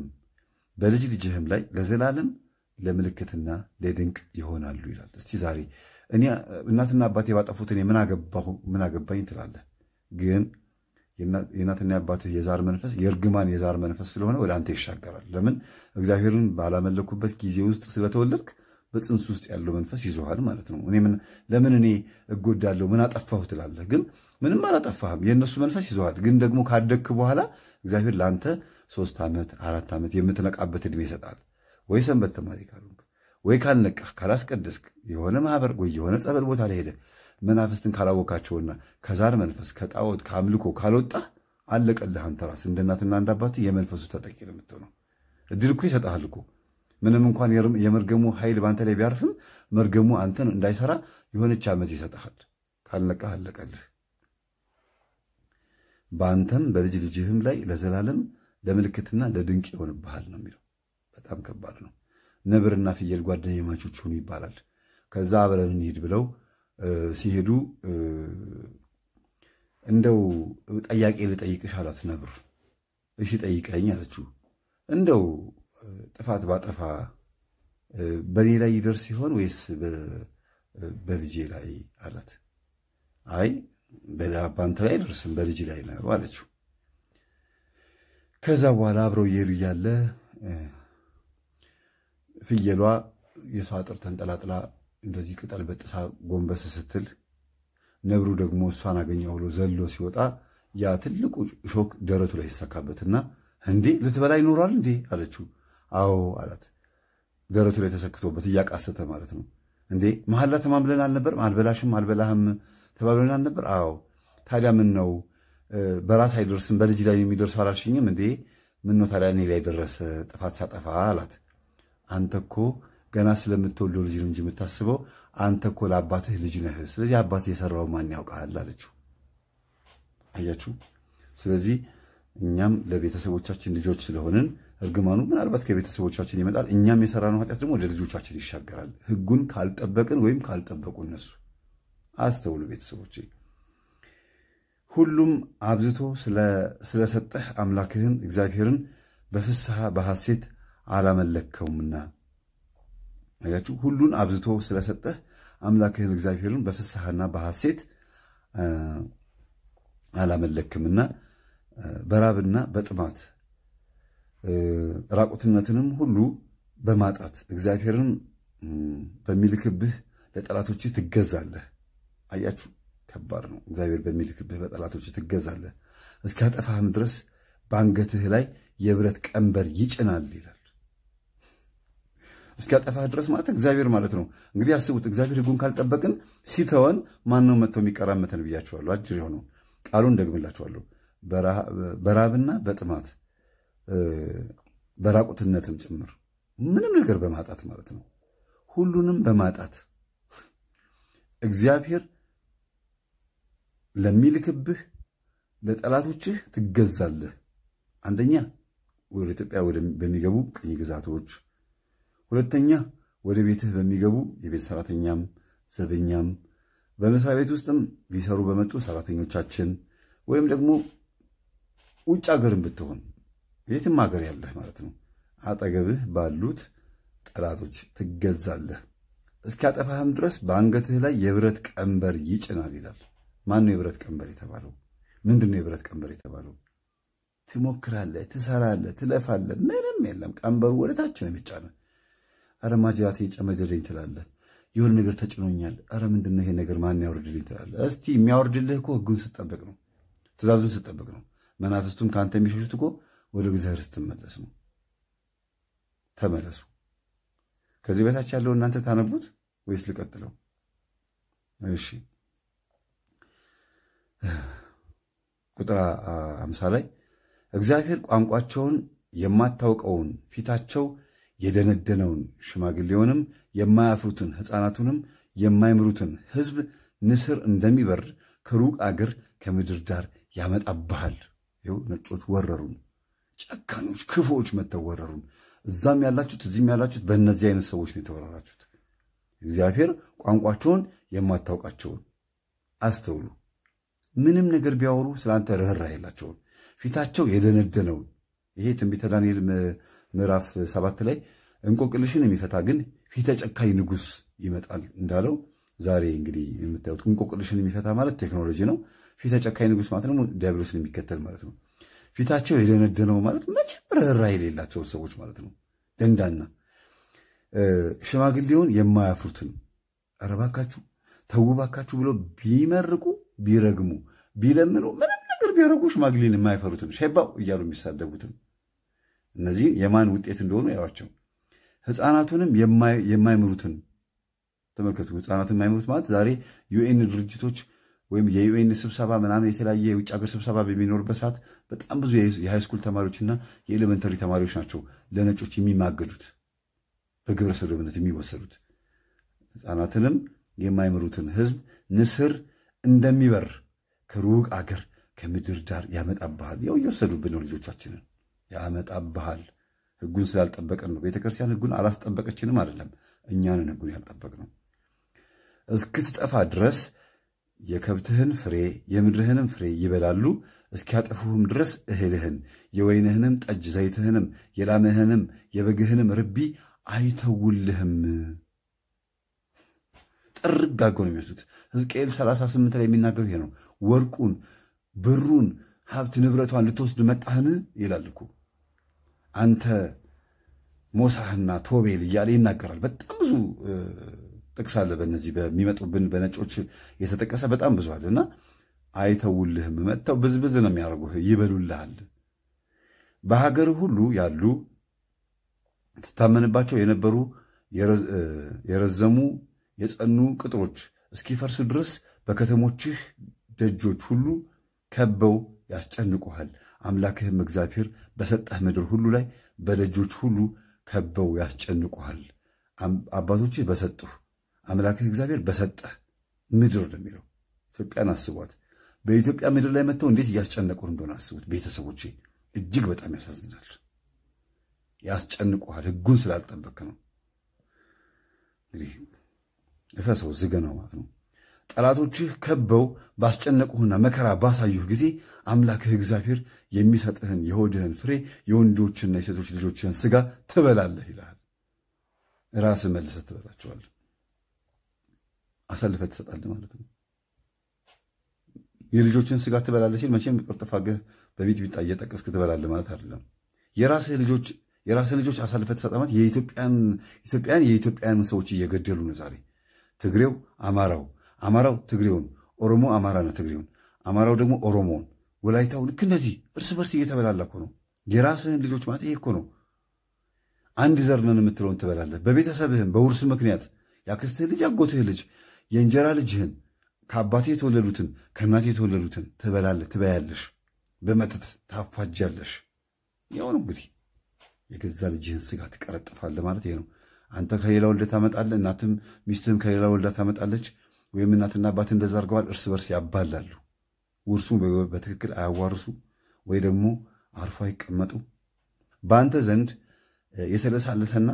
በልጅ ልጅህም ላይ ለዘላለም ለምልክትና ለድንቅ ይሆናሉ ይላል። እስቲ ዛሬ እኔ እናትና አባቴ ባጠፉት እኔ ምን አገባኝ ትላለህ። ግን የእናትና አባትህ የዛር መንፈስ የእርግማን የዛር መንፈስ ስለሆነ ወደ አንተ ይሻገራል። ለምን እግዚአብሔርን ባላመለኩበት ጊዜ ውስጥ ስለተወለድክ በፅንስ ውስጥ ያለው መንፈስ ይዞሃል ማለት ነው። ለምን እኔ እጎዳለሁ ምን አጠፋሁ ትላለህ። ግን ምንም አላጠፋህም። የእነሱ መንፈስ ይዞሃል። ግን ደግሞ ካደግክ በኋላ እግዚአብሔር ለአንተ ሶስት ዓመት አራት ዓመት የምትነቃበት ዕድሜ ይሰጣል። ወይ ሰንበት ተማሪ ካልሆንክ ወይ ካልነቃህ ካላስቀደስክ የሆነ ማህበር ወይ የሆነ ጸበል ቦታ ላይ ሄደህ መናፍስትን ካላወቃቸውና ከዛር መንፈስ ከጣዖት ከአምልኮ ካልወጣ አለቀልህ። አንተ ራስህ እንደ እናትና እንደ የመንፈሱ ተጠቂ ነው የምትሆነው። እድል እኮ ይሰጥሃል እኮ ምንም እንኳን የመርገሙ ኃይል በአንተ ላይ ቢያርፍም መርገሙ አንተን እንዳይሰራ የሆነች ዓመት ይሰጥሃል። ካልነቃህ አለቀልህ። በአንተም በልጅ ልጅህም ላይ ለዘላለም ለምልክትና ለድንቅ ይሆንብሃል ነው የሚለው። በጣም ከባድ ነው። ነብርና ፍየል ጓደኛማቾች ሆኑ ይባላል። ከዛ አብረን እንሂድ ብለው ሲሄዱ እንደው ጠያቄ ልጠይቅሽ አላት ነብር። እሺ ጠይቀኝ አለችው። እንደው ጥፋት ባጠፋ በእኔ ላይ ይደርስ ሲሆን ወይስ በልጄ ላይ አላት። አይ በአንተ ላይ አይደርስም በልጅ ላይ ነው አለችው። ከዛ በኋላ አብረው እየሄዱ እያለ ፍየሏ የሰው አጥር ተንጠላጥላ እንደዚህ ቅጠል በጥሳ ጎንበስ ስትል ነብሩ ደግሞ እሷን አገኘው ብሎ ዘሎ ሲወጣ ያ ትልቁ ሾክ ደረቱ ላይ ይሰካበትና እንዴ ልትበላ ይኖሯል እንዴ አለችው። አዎ አላት። ደረቱ ላይ ተሰክቶበት እያቃሰተ ማለት ነው። እንዴ መሐላ ተማምለን አልነበር? አልበላሽም አልበላህም ተባብለን አልነበር? አዎ። ታዲያ ምን ነው በራስ አይደርስም በልጅ ላይ የሚደርሰው አላልሽኝም እንዴ? ምን ነው ታዲያ እኔ ላይ ደረሰ ጥፋት ሳጠፋ አላት። አንተ እኮ ገና ስለምትወልደው ልጅ ነው እንጂ የምታስበው አንተ እኮ ለአባትህ ልጅ ነህ። ስለዚህ አባትህ የሰራው ማን ያውቃል አለችው። አያችሁ። ስለዚህ እኛም ለቤተሰቦቻችን ልጆች ስለሆንን እርግማኑ ምናልባት ከቤተሰቦቻችን ይመጣል። እኛም የሰራነው ኃጢአት ደግሞ ወደ ይሻገራል። ሕጉን ካልጠበቅን ወይም ካልጠበቁ እነሱ። አስተውሉ ቤተሰቦቼ። ሁሉም አብዝቶ ስለሰጠህ አምላክህን እግዚአብሔርን በፍስሐ በሐሴት አላመለከውምና። አያችሁ። ሁሉን አብዝቶ ስለሰጠህ አምላክህን እግዚአብሔርን በፍስሐና በሐሴት አላመለክምና በራብና በጥማት ራቁትነትንም ሁሉ በማጣት እግዚአብሔርን በሚልክብህ ለጠላቶችህ ትገዛለህ። አያችሁ፣ ከባድ ነው። እግዚአብሔር በሚልክብህ በጠላቶችህ ትገዛለህ። እስኪያጠፋህም ድረስ በአንገትህ ላይ የብረት ቀንበር ይጭናል ይላል። እስኪያጠፋህ ድረስ ማለት እግዚአብሔር ማለት ነው። እንግዲህ አስቡት፣ እግዚአብሔር ሕጉን ካልጠበቅን ሲተወን ማን ነው መጥቶ የሚቀራመተን ብያቸዋለሁ። አጅር የሆነው ቃሉን ደግምላቸዋለሁ። በራብና በጥማት በራቁትነትም ጭምር ምንም ነገር በማጣት ማለት ነው። ሁሉንም በማጣት እግዚአብሔር ለሚልክብህ ለጠላቶችህ ትገዛለህ። አንደኛ ወደ ኢትዮጵያ በሚገቡ ቅኝ ግዛቶች፣ ሁለተኛ ወደ ቤትህ በሚገቡ የቤት ሰራተኛም ዘበኛም፣ በመስሪያ ቤት ውስጥም ሊሰሩ በመጡ ሰራተኞቻችን ወይም ደግሞ ውጭ ሀገርም ብትሆን የትም ሀገር ያለህ ማለት ነው አጠገብህ ባሉት ጠላቶች ትገዛለህ። እስኪያጠፋህም ድረስ በአንገትህ ላይ የብረት ቀንበር ይጭናል ይላል። ማን ነው የብረት ቀንበር የተባለው? ምንድን ነው የብረት ቀንበር የተባለው? ትሞክራለህ፣ ትሰራለህ፣ ትለፋለህ፣ ምንም የለም። ቀንበሩ ነው የሚጫነህ። ኧረ ማጅራቴን ጨመደደኝ ትላለህ። የሆነ ነገር ተጭኖኛል። ኧረ ምንድን ነው ይሄ ነገር ማን ያወርድልኝ ትላለህ። እስቲ የሚያወርድልህ እኮ ሕጉን ስጠበቅ ነው፣ ትእዛዙን ስጠበቅ ነው። መናፍስቱም ከአንተ የሚሸሹት እኮ ወደ እግዚአብሔር ስትመለስ ነው። ተመለሱ። ከዚህ በታች ያለው እናንተ ታነቡት ወይስ ልቀጥለው? እሺ ቁጥር አምሳ ላይ እግዚአብሔር ቋንቋቸውን የማታውቀውን ፊታቸው የደነደነውን ሽማግሌውንም የማያፍሩትን ሕፃናቱንም የማይምሩትን ሕዝብ ንስር እንደሚበር ከሩቅ አገር ከምድር ዳር ያመጣብሃል። ይኸው ነጮች ወረሩን፣ ጨካኞች ክፉዎች መጥተው ወረሩን። እዛም ያላችሁት እዚህም ያላችሁት በእነዚህ አይነት ሰዎች ነው የተወረራችሁት። እግዚአብሔር ቋንቋቸውን የማታውቃቸውን አስተውሉ። ምንም ነገር ቢያወሩ ስለአንተ ርኅራኄ የላቸውን። ፊታቸው የደነደነውን ይሄ ትንቢተ ዳንኤል ምዕራፍ ሰባት ላይ እንቆቅልሽን የሚፈታ ግን ፊተ ጨካኝ ንጉሥ ይመጣል እንዳለው ዛሬ እንግዲህ የምታዩት እንቆቅልሽን የሚፈታ ማለት ቴክኖሎጂ ነው። ፊተ ጨካኝ ንጉሥ ማለት ደግሞ ዲያብሎስን የሚከተል ማለት ነው። ፊታቸው የደነደነው ማለት መቼም ርኅራኄ የሌላቸው ሰዎች ማለት ነው። ደንዳና ሽማግሌውን የማያፍሩትን ኧረ እባካችሁ ተው እባካችሁ ብሎ ቢመርቁ ቢረግሙ ቢለምኑ ምንም ነገር ቢያደርጉ ሽማግሌን የማይፈሩትን ሼባው እያሉ የሚሳደቡትን እነዚህን የማን ውጤት እንደሆኑ ያዋቸው። ሕፃናቱንም የማይምሩትን ተመልከቱ። ሕፃናትን የማይምሩት ማለት ዛሬ ዩኤን ድርጅቶች ወይም የ UN ስብሰባ ምናምን የተለያየ የውጭ ሀገር ስብሰባ በሚኖርበት ሰዓት በጣም ብዙ የ high school ተማሪዎችና የ elementary ተማሪዎች ናቸው ለነጮች የሚማገዱት በግብረ ሰዶምነት የሚወሰዱት። ሕፃናትንም የማይምሩትን ሕዝብ ንስር እንደሚበር ከሩቅ አገር ከምድር ዳር ያመጣብሃል። ያው እየወሰዱብን ነው ልጆቻችንን ያመጣብሃል። ሕጉን ስላልጠበቀን ነው። ቤተክርስቲያን ሕጉን አላስጠበቀችንም አይደለም፣ እኛንን ሕጉን ያልጠበቅነው እስክትጠፋ ድረስ የከብትህን ፍሬ የምድርህንም ፍሬ ይበላሉ። እስኪያጠፉህም ድረስ እህልህን የወይንህንም ጠጅ ዘይትህንም የላምህንም የበግህንም ርቢ አይተውልህም። ጥርግ አድርገው ነው የሚወስዱት። ሕዝቅኤል 38 ላይ የሚናገሩ ይሄ ነው። ወርቁን፣ ብሩን፣ ሀብት ንብረቷን ልትወስድ መጣህን ይላል እኮ አንተ ሞሳህና ቶቤል እያለ ይናገራል። በጣም ብዙ ጥቅስ አለ። በእነዚህ በሚመጡብን በነጮች የተጠቀሰ በጣም ብዙ አለ እና አይተውልህም። መጥተው ብዝብዝ ነው የሚያደርጉህ፣ ይበሉልሃል። በሀገር ሁሉ ያሉ ትታመንባቸው የነበሩ የረዘሙ የጸኑ ቅጥሮች እስኪፈርሱ ድረስ በከተሞችህ ደጆች ሁሉ ከበው ያስጨንቁሃል። አምላክህም እግዚአብሔር በሰጠህ ምድር ሁሉ ላይ በደጆች ሁሉ ከበው ያስጨንቁሃል። አባቶችህ በሰጡህ አምላክህ እግዚአብሔር በሰጠህ ምድር ነው የሚለው። ኢትዮጵያን አስቧት። በኢትዮጵያ ምድር ላይ መጥተው እንዴት እያስጨነቁን እንደሆነ አስቡት ቤተሰቦቼ። እጅግ በጣም ያሳዝናል። ያስጨንቁሃል። ሕጉን ስላልጠበቅ ነው። እንግዲህ እፈሰው ዝገነው ማለት ነው። ጠላቶችህ ከበው ባስጨነቁህና መከራ ባሳዩህ ጊዜ አምላክህ እግዚአብሔር የሚሰጥህን የሆድህን ፍሬ የወንዶችና የሴቶች ልጆችህን ሥጋ ትበላለህ ይልሃል። ራስህ መልሰህ ትበላቸዋለህ። አሳልፈህ ትሰጣለህ ማለት ነው። የልጆችን ሥጋ ትበላለህ ሲል መቼም ቅርጥፍ አድርገህ በሚጥሚጣ እየጠቀስክ ትበላለህ ማለት አይደለም። የራስህ ልጆች የራስህ ልጆች አሳልፈህ ትሰጣ ማለት ኢትዮጵያን የኢትዮጵያን ሰዎች እየገደሉ ነው ዛሬ። ትግሬው አማራው፣ አማራው ትግሬውን፣ ኦሮሞ አማራና ትግሬውን፣ አማራው ደግሞ ኦሮሞውን፣ ወላይታው ልክ እንደዚህ እርስ በርስ እየተበላላ እኮ ነው። የራስህን ልጆች ማለት ይሄ እኮ ነው። አንድ ዘር ነን የምትለውን ትበላለህ። በቤተሰብህም በውርስ ምክንያት ያክስትህ ልጅ ያጎትህ ልጅ የእንጀራ ልጅህን ከአባቴ የተወለዱትን ከእናቴ የተወለዱትን ትበላለህ፣ ትበያለሽ፣ በመተት ታፋጃለሽ። ያው ነው እንግዲህ የገዛ ልጅህን ሥጋ ትቀረጥፋለህ ማለት ይሄ ነው። አንተ ከሌላ ወልደ ታመጣለህ፣ እናትም ሚስትህም ከሌላ ወልዳ ታመጣለች። ወይም እናትና አባት እንደዛ አድርገዋል፣ እርስ በርስ ያባላሉ። ውርሱ በትክክል አያዋርሱ ወይ ደግሞ አርፎ አይቀመጡ። በአንተ ዘንድ የተለሳለሰና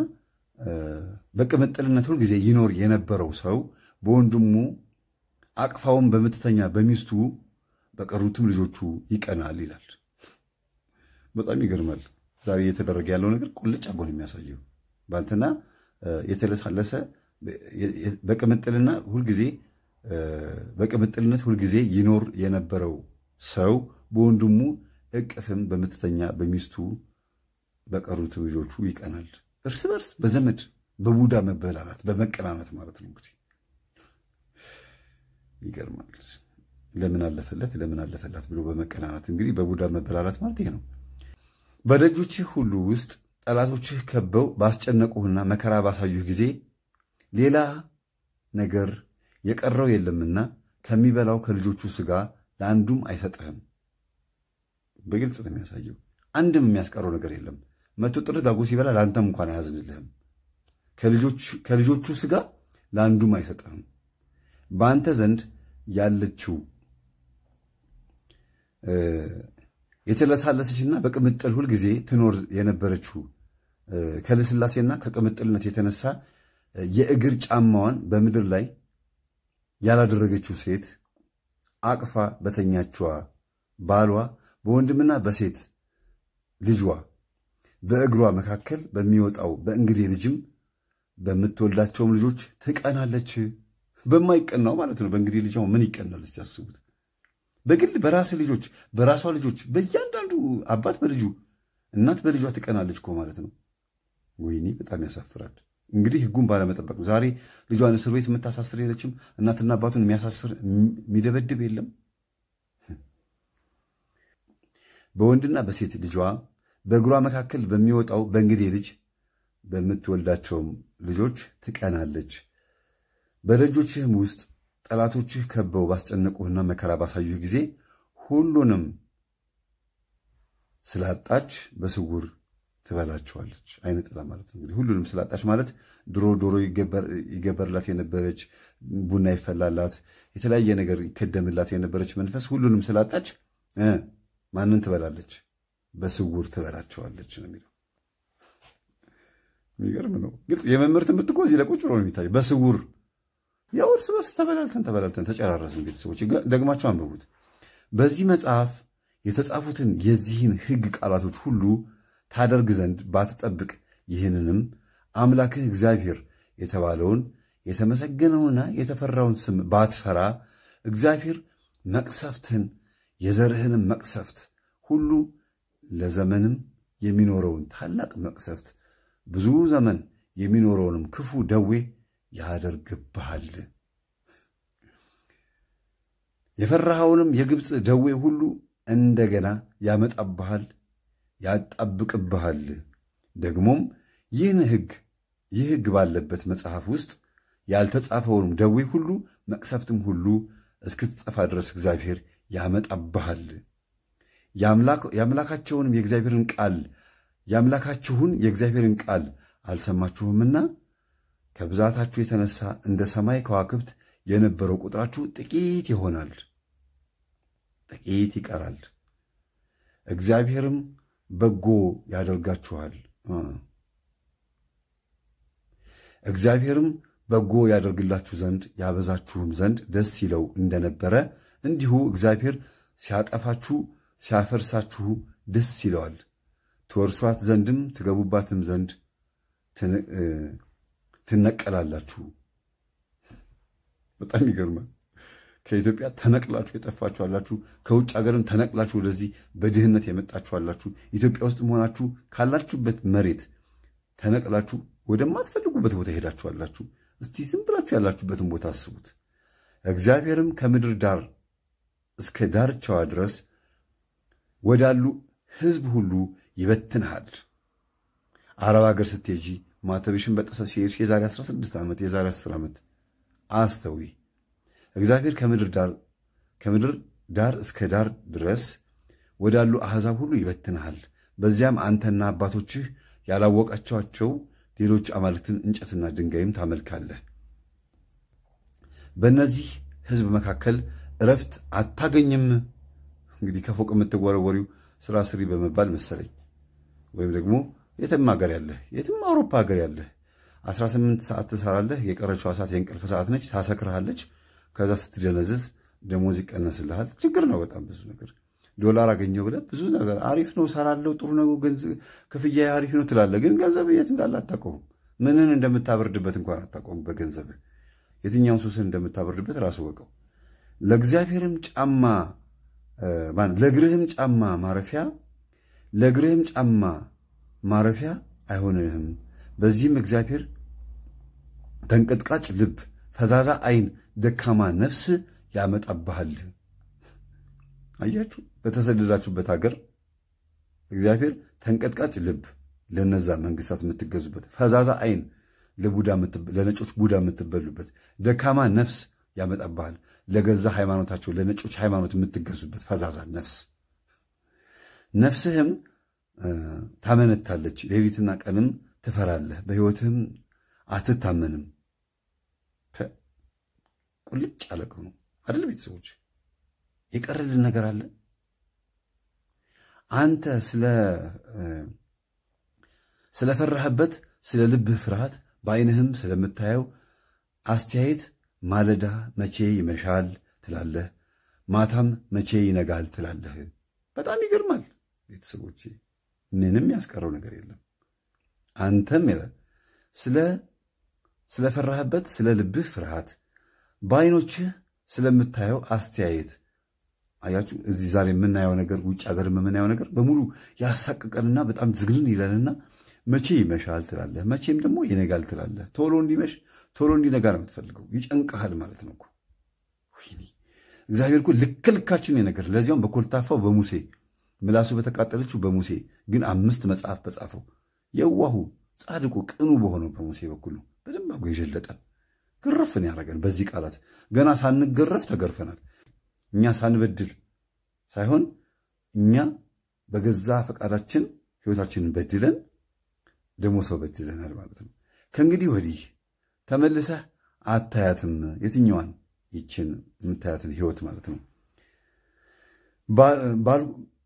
በቅምጥልነት ሁልጊዜ ይኖር የነበረው ሰው በወንድሙ አቅፋውን በምትተኛ በሚስቱ በቀሩትም ልጆቹ ይቀናል ይላል። በጣም ይገርማል። ዛሬ እየተደረገ ያለው ነገር ቁልጭ አጎን የሚያሳየው በአንተና የተለሳለሰ በቅምጥልና ሁልጊዜ በቅምጥልነት ሁልጊዜ ይኖር የነበረው ሰው በወንድሙ እቅፍም በምትተኛ በሚስቱ በቀሩት ልጆቹ ይቀናል። እርስ በርስ በዘመድ በቡዳ መበላላት በመቀናናት ማለት ነው። እንግዲህ ይገርማል። ለምን አለፈለት ለምን አለፈላት ብሎ በመቀናናት እንግዲህ በቡዳ መበላላት ማለት ይሄ ነው። በደጆችህ ሁሉ ውስጥ ጠላቶችህ ከበው ባስጨነቁህና መከራ ባሳዩህ ጊዜ ሌላ ነገር የቀረው የለምና ከሚበላው ከልጆቹ ሥጋ ለአንዱም አይሰጥህም። በግልጽ ነው የሚያሳየው። አንድም የሚያስቀረው ነገር የለም። መቶ ጥርግ አጎ ሲበላ ለአንተም እንኳን አያዝንልህም። ከልጆቹ ሥጋ ለአንዱም አይሰጥህም። በአንተ ዘንድ ያለችው የተለሳለሰችና በቅምጥል ሁልጊዜ ትኖር የነበረችው ከልስላሴና ከቅምጥልነት የተነሳ የእግር ጫማዋን በምድር ላይ ያላደረገችው ሴት አቅፋ በተኛችዋ ባሏ በወንድምና በሴት ልጇ በእግሯ መካከል በሚወጣው በእንግዴ ልጅም በምትወልዳቸውም ልጆች ትቀናለች። በማይቀናው ማለት ነው። በእንግዲህ ልጅ ምን ይቀናል? ያስቡት። በግል በራስ ልጆች በራሷ ልጆች በእያንዳንዱ አባት በልጁ እናት በልጇ ትቀናለች እኮ ማለት ነው። ወይኔ በጣም ያሳፍራል። እንግዲህ ሕጉን ባለመጠበቅ ነው። ዛሬ ልጇን እስር ቤት የምታሳስር የለችም። እናትና አባቱን የሚያሳስር የሚደበድብ የለም። በወንድና በሴት ልጇ በእግሯ መካከል በሚወጣው በእንግዴ ልጅ በምትወልዳቸውም ልጆች ትቀናለች። በደጆችህም ውስጥ ጠላቶችህ ከበው ባስጨነቁህና መከራ ባሳዩህ ጊዜ ሁሉንም ስላጣች በስውር ትበላቸዋለች። አይነ ጥላ ማለት ነው እንግዲህ ሁሉንም ስላጣች ማለት ድሮ ዶሮ ይገበርላት የነበረች ቡና ይፈላላት የተለያየ ነገር ይከደምላት የነበረች መንፈስ ሁሉንም ስላጣች ማንን ትበላለች? በስውር ትበላቸዋለች ነው የሚለው። የሚገርም ነው። ግልጽ የመምህር ትምህርት እኮ እዚህ ለቁጭ ብሎ ነው በስውር ያው እርስ በርስ ተበላልተን ተበላልተን ተጨራረስን። ቤተሰቦች ደግማቸው አንብቡት። በዚህ መጽሐፍ የተጻፉትን የዚህን ሕግ ቃላቶች ሁሉ ታደርግ ዘንድ ባትጠብቅ ይህንንም አምላክህ እግዚአብሔር የተባለውን የተመሰገነውና የተፈራውን ስም ባትፈራ እግዚአብሔር መቅሰፍትን የዘርህንም መቅሰፍት ሁሉ ለዘመንም የሚኖረውን ታላቅ መቅሰፍት ብዙ ዘመን የሚኖረውንም ክፉ ደዌ ያደርግብሃል። የፈራኸውንም የግብፅ ደዌ ሁሉ እንደገና ያመጣብሃል፣ ያጣብቅብሃል። ደግሞም ይህን ሕግ ይህ ሕግ ባለበት መጽሐፍ ውስጥ ያልተጻፈውንም ደዌ ሁሉ መቅሰፍትም ሁሉ እስክትጠፋ ድረስ እግዚአብሔር ያመጣብሃል። የአምላካቸውንም የእግዚአብሔርን ቃል የአምላካችሁን የእግዚአብሔርን ቃል አልሰማችሁምና ከብዛታችሁ የተነሳ እንደ ሰማይ ከዋክብት የነበረው ቁጥራችሁ ጥቂት ይሆናል፣ ጥቂት ይቀራል። እግዚአብሔርም በጎ ያደርጋችኋል እግዚአብሔርም በጎ ያደርግላችሁ ዘንድ ያበዛችሁም ዘንድ ደስ ይለው እንደነበረ እንዲሁ እግዚአብሔር ሲያጠፋችሁ ሲያፈርሳችሁ ደስ ይለዋል። ትወርሷት ዘንድም ትገቡባትም ዘንድ ትነቀላላችሁ። በጣም ይገርማል። ከኢትዮጵያ ተነቅላችሁ የጠፋችሁ አላችሁ። ከውጭ ሀገርም ተነቅላችሁ ወደዚህ በድህነት የመጣችሁ አላችሁ። ኢትዮጵያ ውስጥ መሆናችሁ ካላችሁበት መሬት ተነቅላችሁ ወደማትፈልጉበት ቦታ ሄዳችሁ አላችሁ። እስቲ ዝም ብላችሁ ያላችሁበትን ቦታ አስቡት። እግዚአብሔርም ከምድር ዳር እስከ ዳርቻዋ ድረስ ወዳሉ ሕዝብ ሁሉ ይበትንሃል። አረብ ሀገር ስትሄጂ ማተብሽን በጥሰ ሲሄድሽ የዛሬ 16 ዓመት የዛሬ 10 ዓመት አስተዊ እግዚአብሔር ከምድር ዳር እስከ ዳር ድረስ ወዳሉ አሕዛብ ሁሉ ይበትንሃል። በዚያም አንተና አባቶችህ ያላወቃቸዋቸው ሌሎች አማልክትን እንጨትና ድንጋይም ታመልካለህ። በእነዚህ ሕዝብ መካከል እረፍት አታገኝም። እንግዲህ ከፎቅ የምትወረወሪው ስራ ስሪ በመባል መሰለኝ። ወይም ደግሞ የትም ሀገር ያለህ የትም አውሮፓ ሀገር ያለህ 18 ሰዓት ትሰራለህ። የቀረችዋ ሰዓት የእንቅልፍ ሰዓት ነች። ታሰክርሃለች። ከዛ ስትደነዝዝ ደሞዝ ይቀነስልሃል። ችግር ነው በጣም ብዙ ነገር። ዶላር አገኘው ብለህ ብዙ ነገር አሪፍ ነው ሰራለው፣ ጥሩ ነው፣ ክፍያ አሪፍ ነው ትላለህ። ግን ገንዘብ የት እንዳለ አታውቀውም። ምንን እንደምታበርድበት እንኳን አታውቀውም። በገንዘብህ የትኛውን ሱስን እንደምታበርድበት ራሱ ወቀው። ለእግዚአብሔርም ጫማ ለእግርህም ጫማ ማረፊያ ለእግርህም ጫማ ማረፊያ አይሆንህም። በዚህም እግዚአብሔር ተንቀጥቃጭ ልብ፣ ፈዛዛ ዓይን፣ ደካማ ነፍስ ያመጣብሃል። አያችሁ፣ በተሰደዳችሁበት ሀገር እግዚአብሔር ተንቀጥቃጭ ልብ ለነዛ መንግስታት የምትገዙበት፣ ፈዛዛ ዓይን ለነጮች ቡዳ የምትበሉበት፣ ደካማ ነፍስ ያመጣብሃል። ለገዛ ሃይማኖታቸው ለነጮች ሃይማኖት የምትገዙበት ፈዛዛ ነፍስ ነፍስህም ታመነታለች። ሌሊትና ቀንም ትፈራለህ፣ በሕይወትህም አትታመንም። ቁልጭ አለቅ ነው አደለ? ቤተሰቦች የቀረልን ነገር አለ። አንተ ስለፈራህበት ስለ ልብህ ፍርሃት በዓይንህም ስለምታየው አስተያየት ማለዳ መቼ ይመሻል ትላለህ፣ ማታም መቼ ይነጋል ትላለህ። በጣም ይገርማል ቤተሰቦቼ፣ ምንም ያስቀረው ነገር የለም። አንተም ስለ ስለፈራህበት ስለ ልብህ ፍርሃት በዓይኖችህ ስለምታየው አስተያየት አያችሁ። እዚህ ዛሬ የምናየው ነገር ውጭ ሀገር የምናየው ነገር በሙሉ ያሳቅቀንና በጣም ዝግንን ይለንና መቼ ይመሻል ትላለህ፣ መቼም ደግሞ ይነጋል ትላለህ። ቶሎ እንዲመሽ ቶሎ እንዲነጋ ነው የምትፈልገው። ይጨንቅሃል ማለት ነው እግዚአብሔር እኮ ልክ ልካችን ነገር ለዚያውም በኮልታፋው በሙሴ ምላሱ በተቃጠለችው በሙሴ ግን አምስት መጽሐፍ በጻፈው የዋሁ ጻድቁ ቅኑ በሆነው በሙሴ በኩል ነው። በደንብ አጎ የዠለጠን ግርፍን ያደረገን በዚህ ቃላት ገና ሳንገረፍ ተገርፈናል። እኛ ሳንበድል ሳይሆን እኛ በገዛ ፈቃዳችን ሕይወታችንን በድለን ደግሞ ሰው በድለናል ማለት ነው። ከእንግዲህ ወዲህ ተመልሰህ አታያትም። የትኛዋን? ይችን የምታያትን ሕይወት ማለት ነው።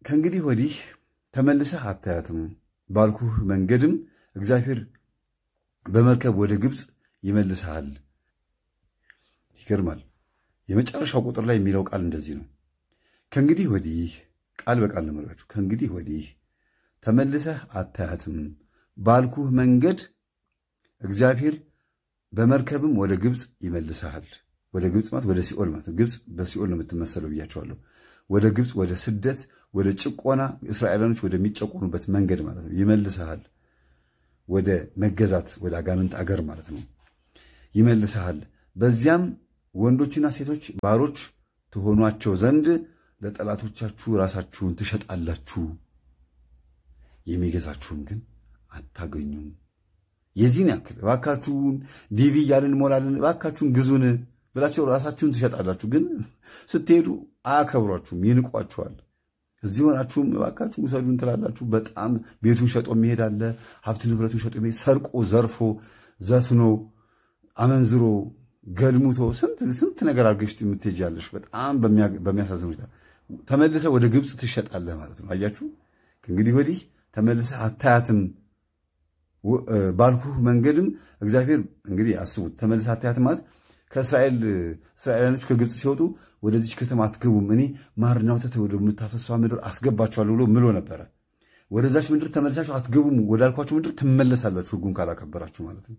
ከእንግዲህ ወዲህ ተመልሰህ አታያትም ባልኩህ መንገድም እግዚአብሔር በመርከብ ወደ ግብፅ ይመልስሃል። ይገርማል። የመጨረሻው ቁጥር ላይ የሚለው ቃል እንደዚህ ነው። ከእንግዲህ ወዲህ ቃል በቃል ለመርጋችሁ ከእንግዲህ ወዲህ ተመልሰህ አታያትም ባልኩህ መንገድ እግዚአብሔር በመርከብም ወደ ግብፅ ይመልስሃል። ወደ ግብፅ ማለት ወደ ሲኦል ማለት ነው። ግብፅ በሲኦል ነው የምትመሰለው ብያቸዋለሁ። ወደ ግብፅ፣ ወደ ስደት፣ ወደ ጭቆና እስራኤላኖች ወደሚጨቆኑበት መንገድ ማለት ነው ይመልስሃል። ወደ መገዛት ወደ አጋንንት አገር ማለት ነው ይመልስሃል። በዚያም ወንዶችና ሴቶች ባሮች ትሆኗቸው ዘንድ ለጠላቶቻችሁ ራሳችሁን ትሸጣላችሁ፣ የሚገዛችሁን ግን አታገኙም። የዚህን ያክል እባካችሁን ዲቪ እያልን እንሞላለን፣ እባካችሁን ግዙን ብላቸው ራሳችሁን ትሸጣላችሁ። ግን ስትሄዱ አያከብሯችሁም፣ ይንቋችኋል። እዚህ ሆናችሁም እባካችሁ ውሰዱን ትላላችሁ። በጣም ቤቱን ሸጦ የሚሄድ አለ፣ ሀብት ንብረቱን ሸጦ የሚሄድ ሰርቆ፣ ዘርፎ፣ ዘፍኖ፣ አመንዝሮ፣ ገልሙቶ ስንት ነገር አድርገሽ የምትሄጃለሽ። በጣም በሚያሳዝን ሁኔታ ተመልሰህ ወደ ግብፅ ትሸጣለህ ማለት ነው። አያችሁ፣ ከእንግዲህ ወዲህ ተመልሰህ አታያትም ባልኩህ መንገድም እግዚአብሔር እንግዲህ አስቡት፣ ተመልሰህ አታያትም ማለት ከእስራኤል እስራኤላኖች ከግብፅ ሲወጡ ወደዚች ከተማ አትገቡም፣ እኔ ማርና ወተት ወደምታፈሷ ምድር አስገባችኋለሁ ብሎ ምሎ ነበረ። ወደዛች ምድር ተመልሳችሁ አትገቡም፣ ወዳልኳችሁ ምድር ትመለሳላችሁ፣ ሕጉን ካላከበራችሁ ማለት ነው።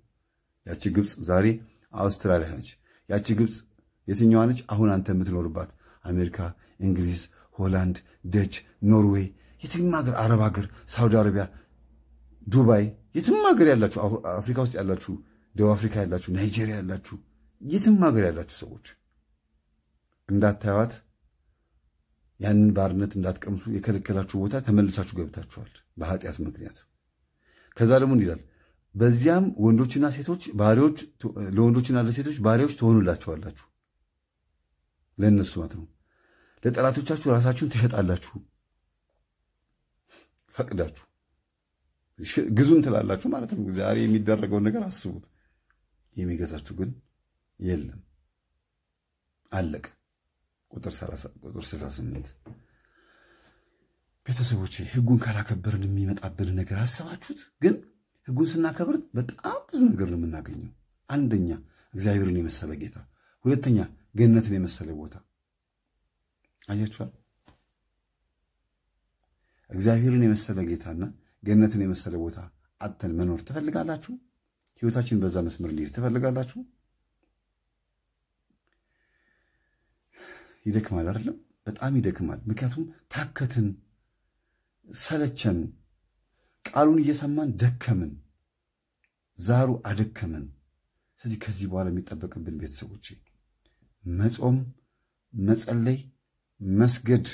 ያቺ ግብፅ ዛሬ አውስትራሊያ ነች። ያቺ ግብፅ የትኛዋ ነች? አሁን አንተ የምትኖርባት አሜሪካ፣ እንግሊዝ፣ ሆላንድ፣ ደች፣ ኖርዌይ፣ የትም ሀገር፣ አረብ ሀገር፣ ሳውዲ አረቢያ፣ ዱባይ፣ የትም ሀገር ያላችሁ፣ አፍሪካ ውስጥ ያላችሁ፣ ደቡብ አፍሪካ ያላችሁ፣ ናይጄሪያ ያላችሁ፣ የትም ሀገር ያላችሁ ሰዎች እንዳታዩት ያንን ባርነት እንዳትቀምሱ የከለከላችሁ ቦታ ተመልሳችሁ ገብታችኋል በኃጢአት ምክንያት። ከዛ ደግሞ እንዲህ ይላል በዚያም ወንዶችና ሴቶች ባሪዎች ለወንዶችና ለሴቶች ባሪያዎች ትሆኑላቸዋላችሁ። ለእነሱ ማለት ነው። ለጠላቶቻችሁ ራሳችሁን ትሸጣላችሁ። ፈቅዳችሁ ግዙን ትላላችሁ ማለት ነው። ዛሬ የሚደረገውን ነገር አስቡት። የሚገዛችሁ ግን የለም። አለቀ። ቁጥር 68 ቤተሰቦች ሕጉን ካላከበርን የሚመጣብን ነገር አሰባችሁት? ግን ሕጉን ስናከብር በጣም ብዙ ነገር ነው የምናገኘው። አንደኛ እግዚአብሔርን የመሰለ ጌታ፣ ሁለተኛ ገነትን የመሰለ ቦታ። አያችኋል? እግዚአብሔርን የመሰለ ጌታና ገነትን የመሰለ ቦታ አጥተን መኖር ትፈልጋላችሁ? ሕይወታችን በዛ መስመር እንዲሄድ ትፈልጋላችሁ? ይደክማል አይደለም? በጣም ይደክማል። ምክንያቱም ታከትን፣ ሰለቸን፣ ቃሉን እየሰማን ደከምን፣ ዛሩ አደከመን። ስለዚህ ከዚህ በኋላ የሚጠበቅብን ቤተሰቦች መጾም፣ መጸለይ፣ መስገድ፣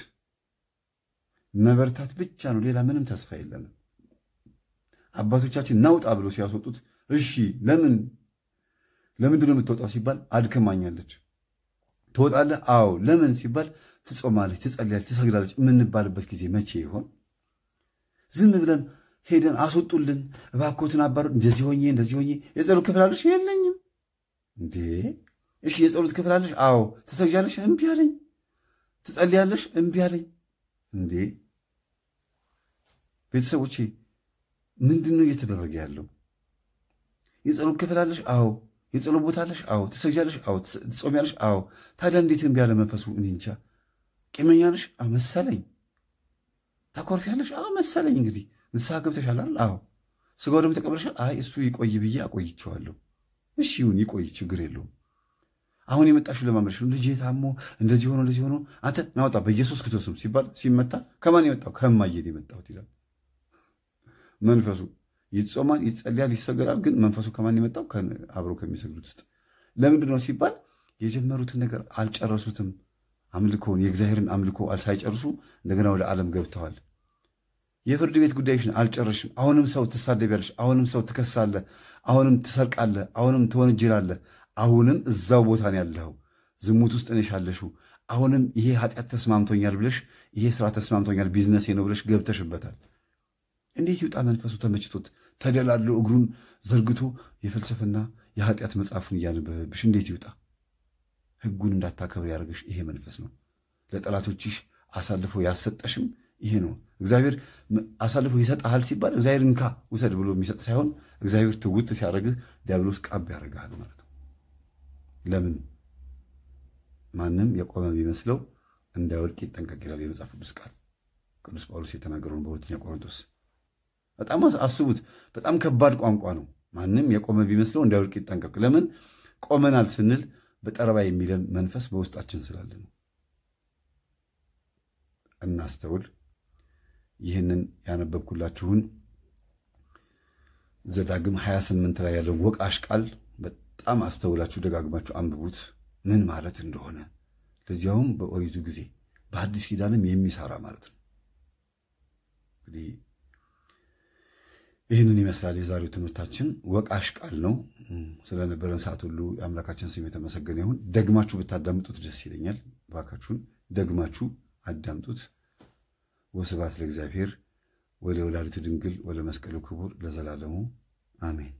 መበርታት ብቻ ነው። ሌላ ምንም ተስፋ የለንም። አባቶቻችን ናውጣ ብሎ ሲያስወጡት እሺ ለምን ለምንድን ነው የምትወጣው ሲባል አድክማኛለች ትወጣለህ? አዎ። ለምን ሲባል ትጾማለች፣ ትጸልያለች፣ ትሰግዳለች የምንባልበት ጊዜ መቼ ይሆን? ዝም ብለን ሄደን አስወጡልን፣ እባክዎትን አባሩ፣ እንደዚህ ሆኜ እንደዚህ ሆኜ የጸሎት ክፍል አለሽ? የለኝም። እንዴ እሺ፣ የጸሎት ክፍል አለሽ? አዎ። ትሰግጃለሽ? እምቢ አለኝ። ትጸልያለሽ? እምቢ አለኝ። እንዴ ቤተሰቦቼ ምንድን ነው እየተደረገ ያለው? የጸሎት ክፍል አለሽ? አዎ የጸሎት ቦታ አለሽ? አዎ። ትሰግጃለሽ? አዎ። ትጾሚያለሽ? አዎ። ታዲያ እንዴት እምቢ ያለ መንፈሱ? እኔ እንጃ። ቂመኛ ነሽ? አዎ መሰለኝ። ታኮርፊያለሽ? አዎ መሰለኝ። እንግዲህ ንስሐ ገብተሻል አይደል? አዎ። ስጋው ደግሞ ተቀበለሻል? አይ እሱ ይቆይ ብዬ አቆይቼዋለሁ። እሺ ይሁን ይቆይ፣ ችግር የለውም። አሁን የመጣሽው ለማመልሽ ልጄ ታሞ እንደዚህ ሆኖ እንደዚህ ሆኖ አንተ ናውጣ በኢየሱስ ክርስቶስም ሲባል ሲመታ ከማን የመጣው? ከማየት የመጣሁት ይላል መንፈሱ ይጾማል፣ ይጸልያል፣ ይሰገዳል። ግን መንፈሱ ከማን የመጣው? አብረው ከሚሰግዱት ውስጥ። ለምንድን ነው ሲባል የጀመሩትን ነገር አልጨረሱትም። አምልኮውን የእግዚአብሔርን አምልኮ ሳይጨርሱ እንደገና ወደ ዓለም ገብተዋል። የፍርድ ቤት ጉዳይሽን አልጨረሽም። አሁንም ሰው ትሳደቢያለሽ፣ አሁንም ሰው ትከሳለህ፣ አሁንም ትሰርቃለህ፣ አሁንም ትወነጅላለህ። አሁንም እዛው ቦታ ነው ያለኸው፣ ዝሙት ውስጥ ነሽ ያለሽው። አሁንም ይሄ ኃጢአት ተስማምቶኛል ብለሽ ይሄ ስራ ተስማምቶኛል ቢዝነሴ ነው ብለሽ ገብተሽበታል። እንዴት ይውጣ? መንፈሱ ተመችቶት ተደላሎ እግሩን ዘርግቶ የፍልስፍና የኃጢአት መጽሐፉን እያነበበብሽ እንዴት ይውጣ? ሕጉን እንዳታከብር ያደርግሽ ይሄ መንፈስ ነው። ለጠላቶችሽ አሳልፎ ያሰጠሽም ይሄ ነው። እግዚአብሔር አሳልፎ ይሰጥሃል ሲባል እግዚአብሔር እንካ ውሰድ ብሎ የሚሰጥ ሳይሆን እግዚአብሔር ትውት ሲያደርግህ ዲያብሎስ ቃብ ያደርግሃል ማለት ነው። ለምን ማንም የቆመ ቢመስለው እንዳይወድቅ ይጠንቀቅ ይላል የመጽሐፍ ቅዱስ ቃል። ቅዱስ ጳውሎስ የተናገረውን በሁለተኛ ቆሮንቶስ በጣም አስቡት። በጣም ከባድ ቋንቋ ነው። ማንም የቆመ ቢመስለው እንዳይወድቅ ይጠንቀቅ። ለምን ቆመናል ስንል በጠረባ የሚለን መንፈስ በውስጣችን ስላለ ነው። እናስተውል። ይህንን ያነበብኩላችሁን ዘዳግም 28 ላይ ያለውን ወቃሽ ቃል በጣም አስተውላችሁ ደጋግማችሁ አንብቡት ምን ማለት እንደሆነ ለዚያውም በኦሪቱ ጊዜ በአዲስ ኪዳንም የሚሰራ ማለት ነው። እንግዲህ ይህንን ይመስላል የዛሬው ትምህርታችን። ወቃሽ ቃል ነው። ስለነበረን ሰዓት ሁሉ የአምላካችን ስም የተመሰገነ ይሁን። ደግማችሁ ብታዳምጡት ደስ ይለኛል። እባካችሁን ደግማችሁ አዳምጡት። ወስብሐት ለእግዚአብሔር ወለወላዲቱ ድንግል ወለመስቀሉ ክቡር ለዘላለሙ አሜን።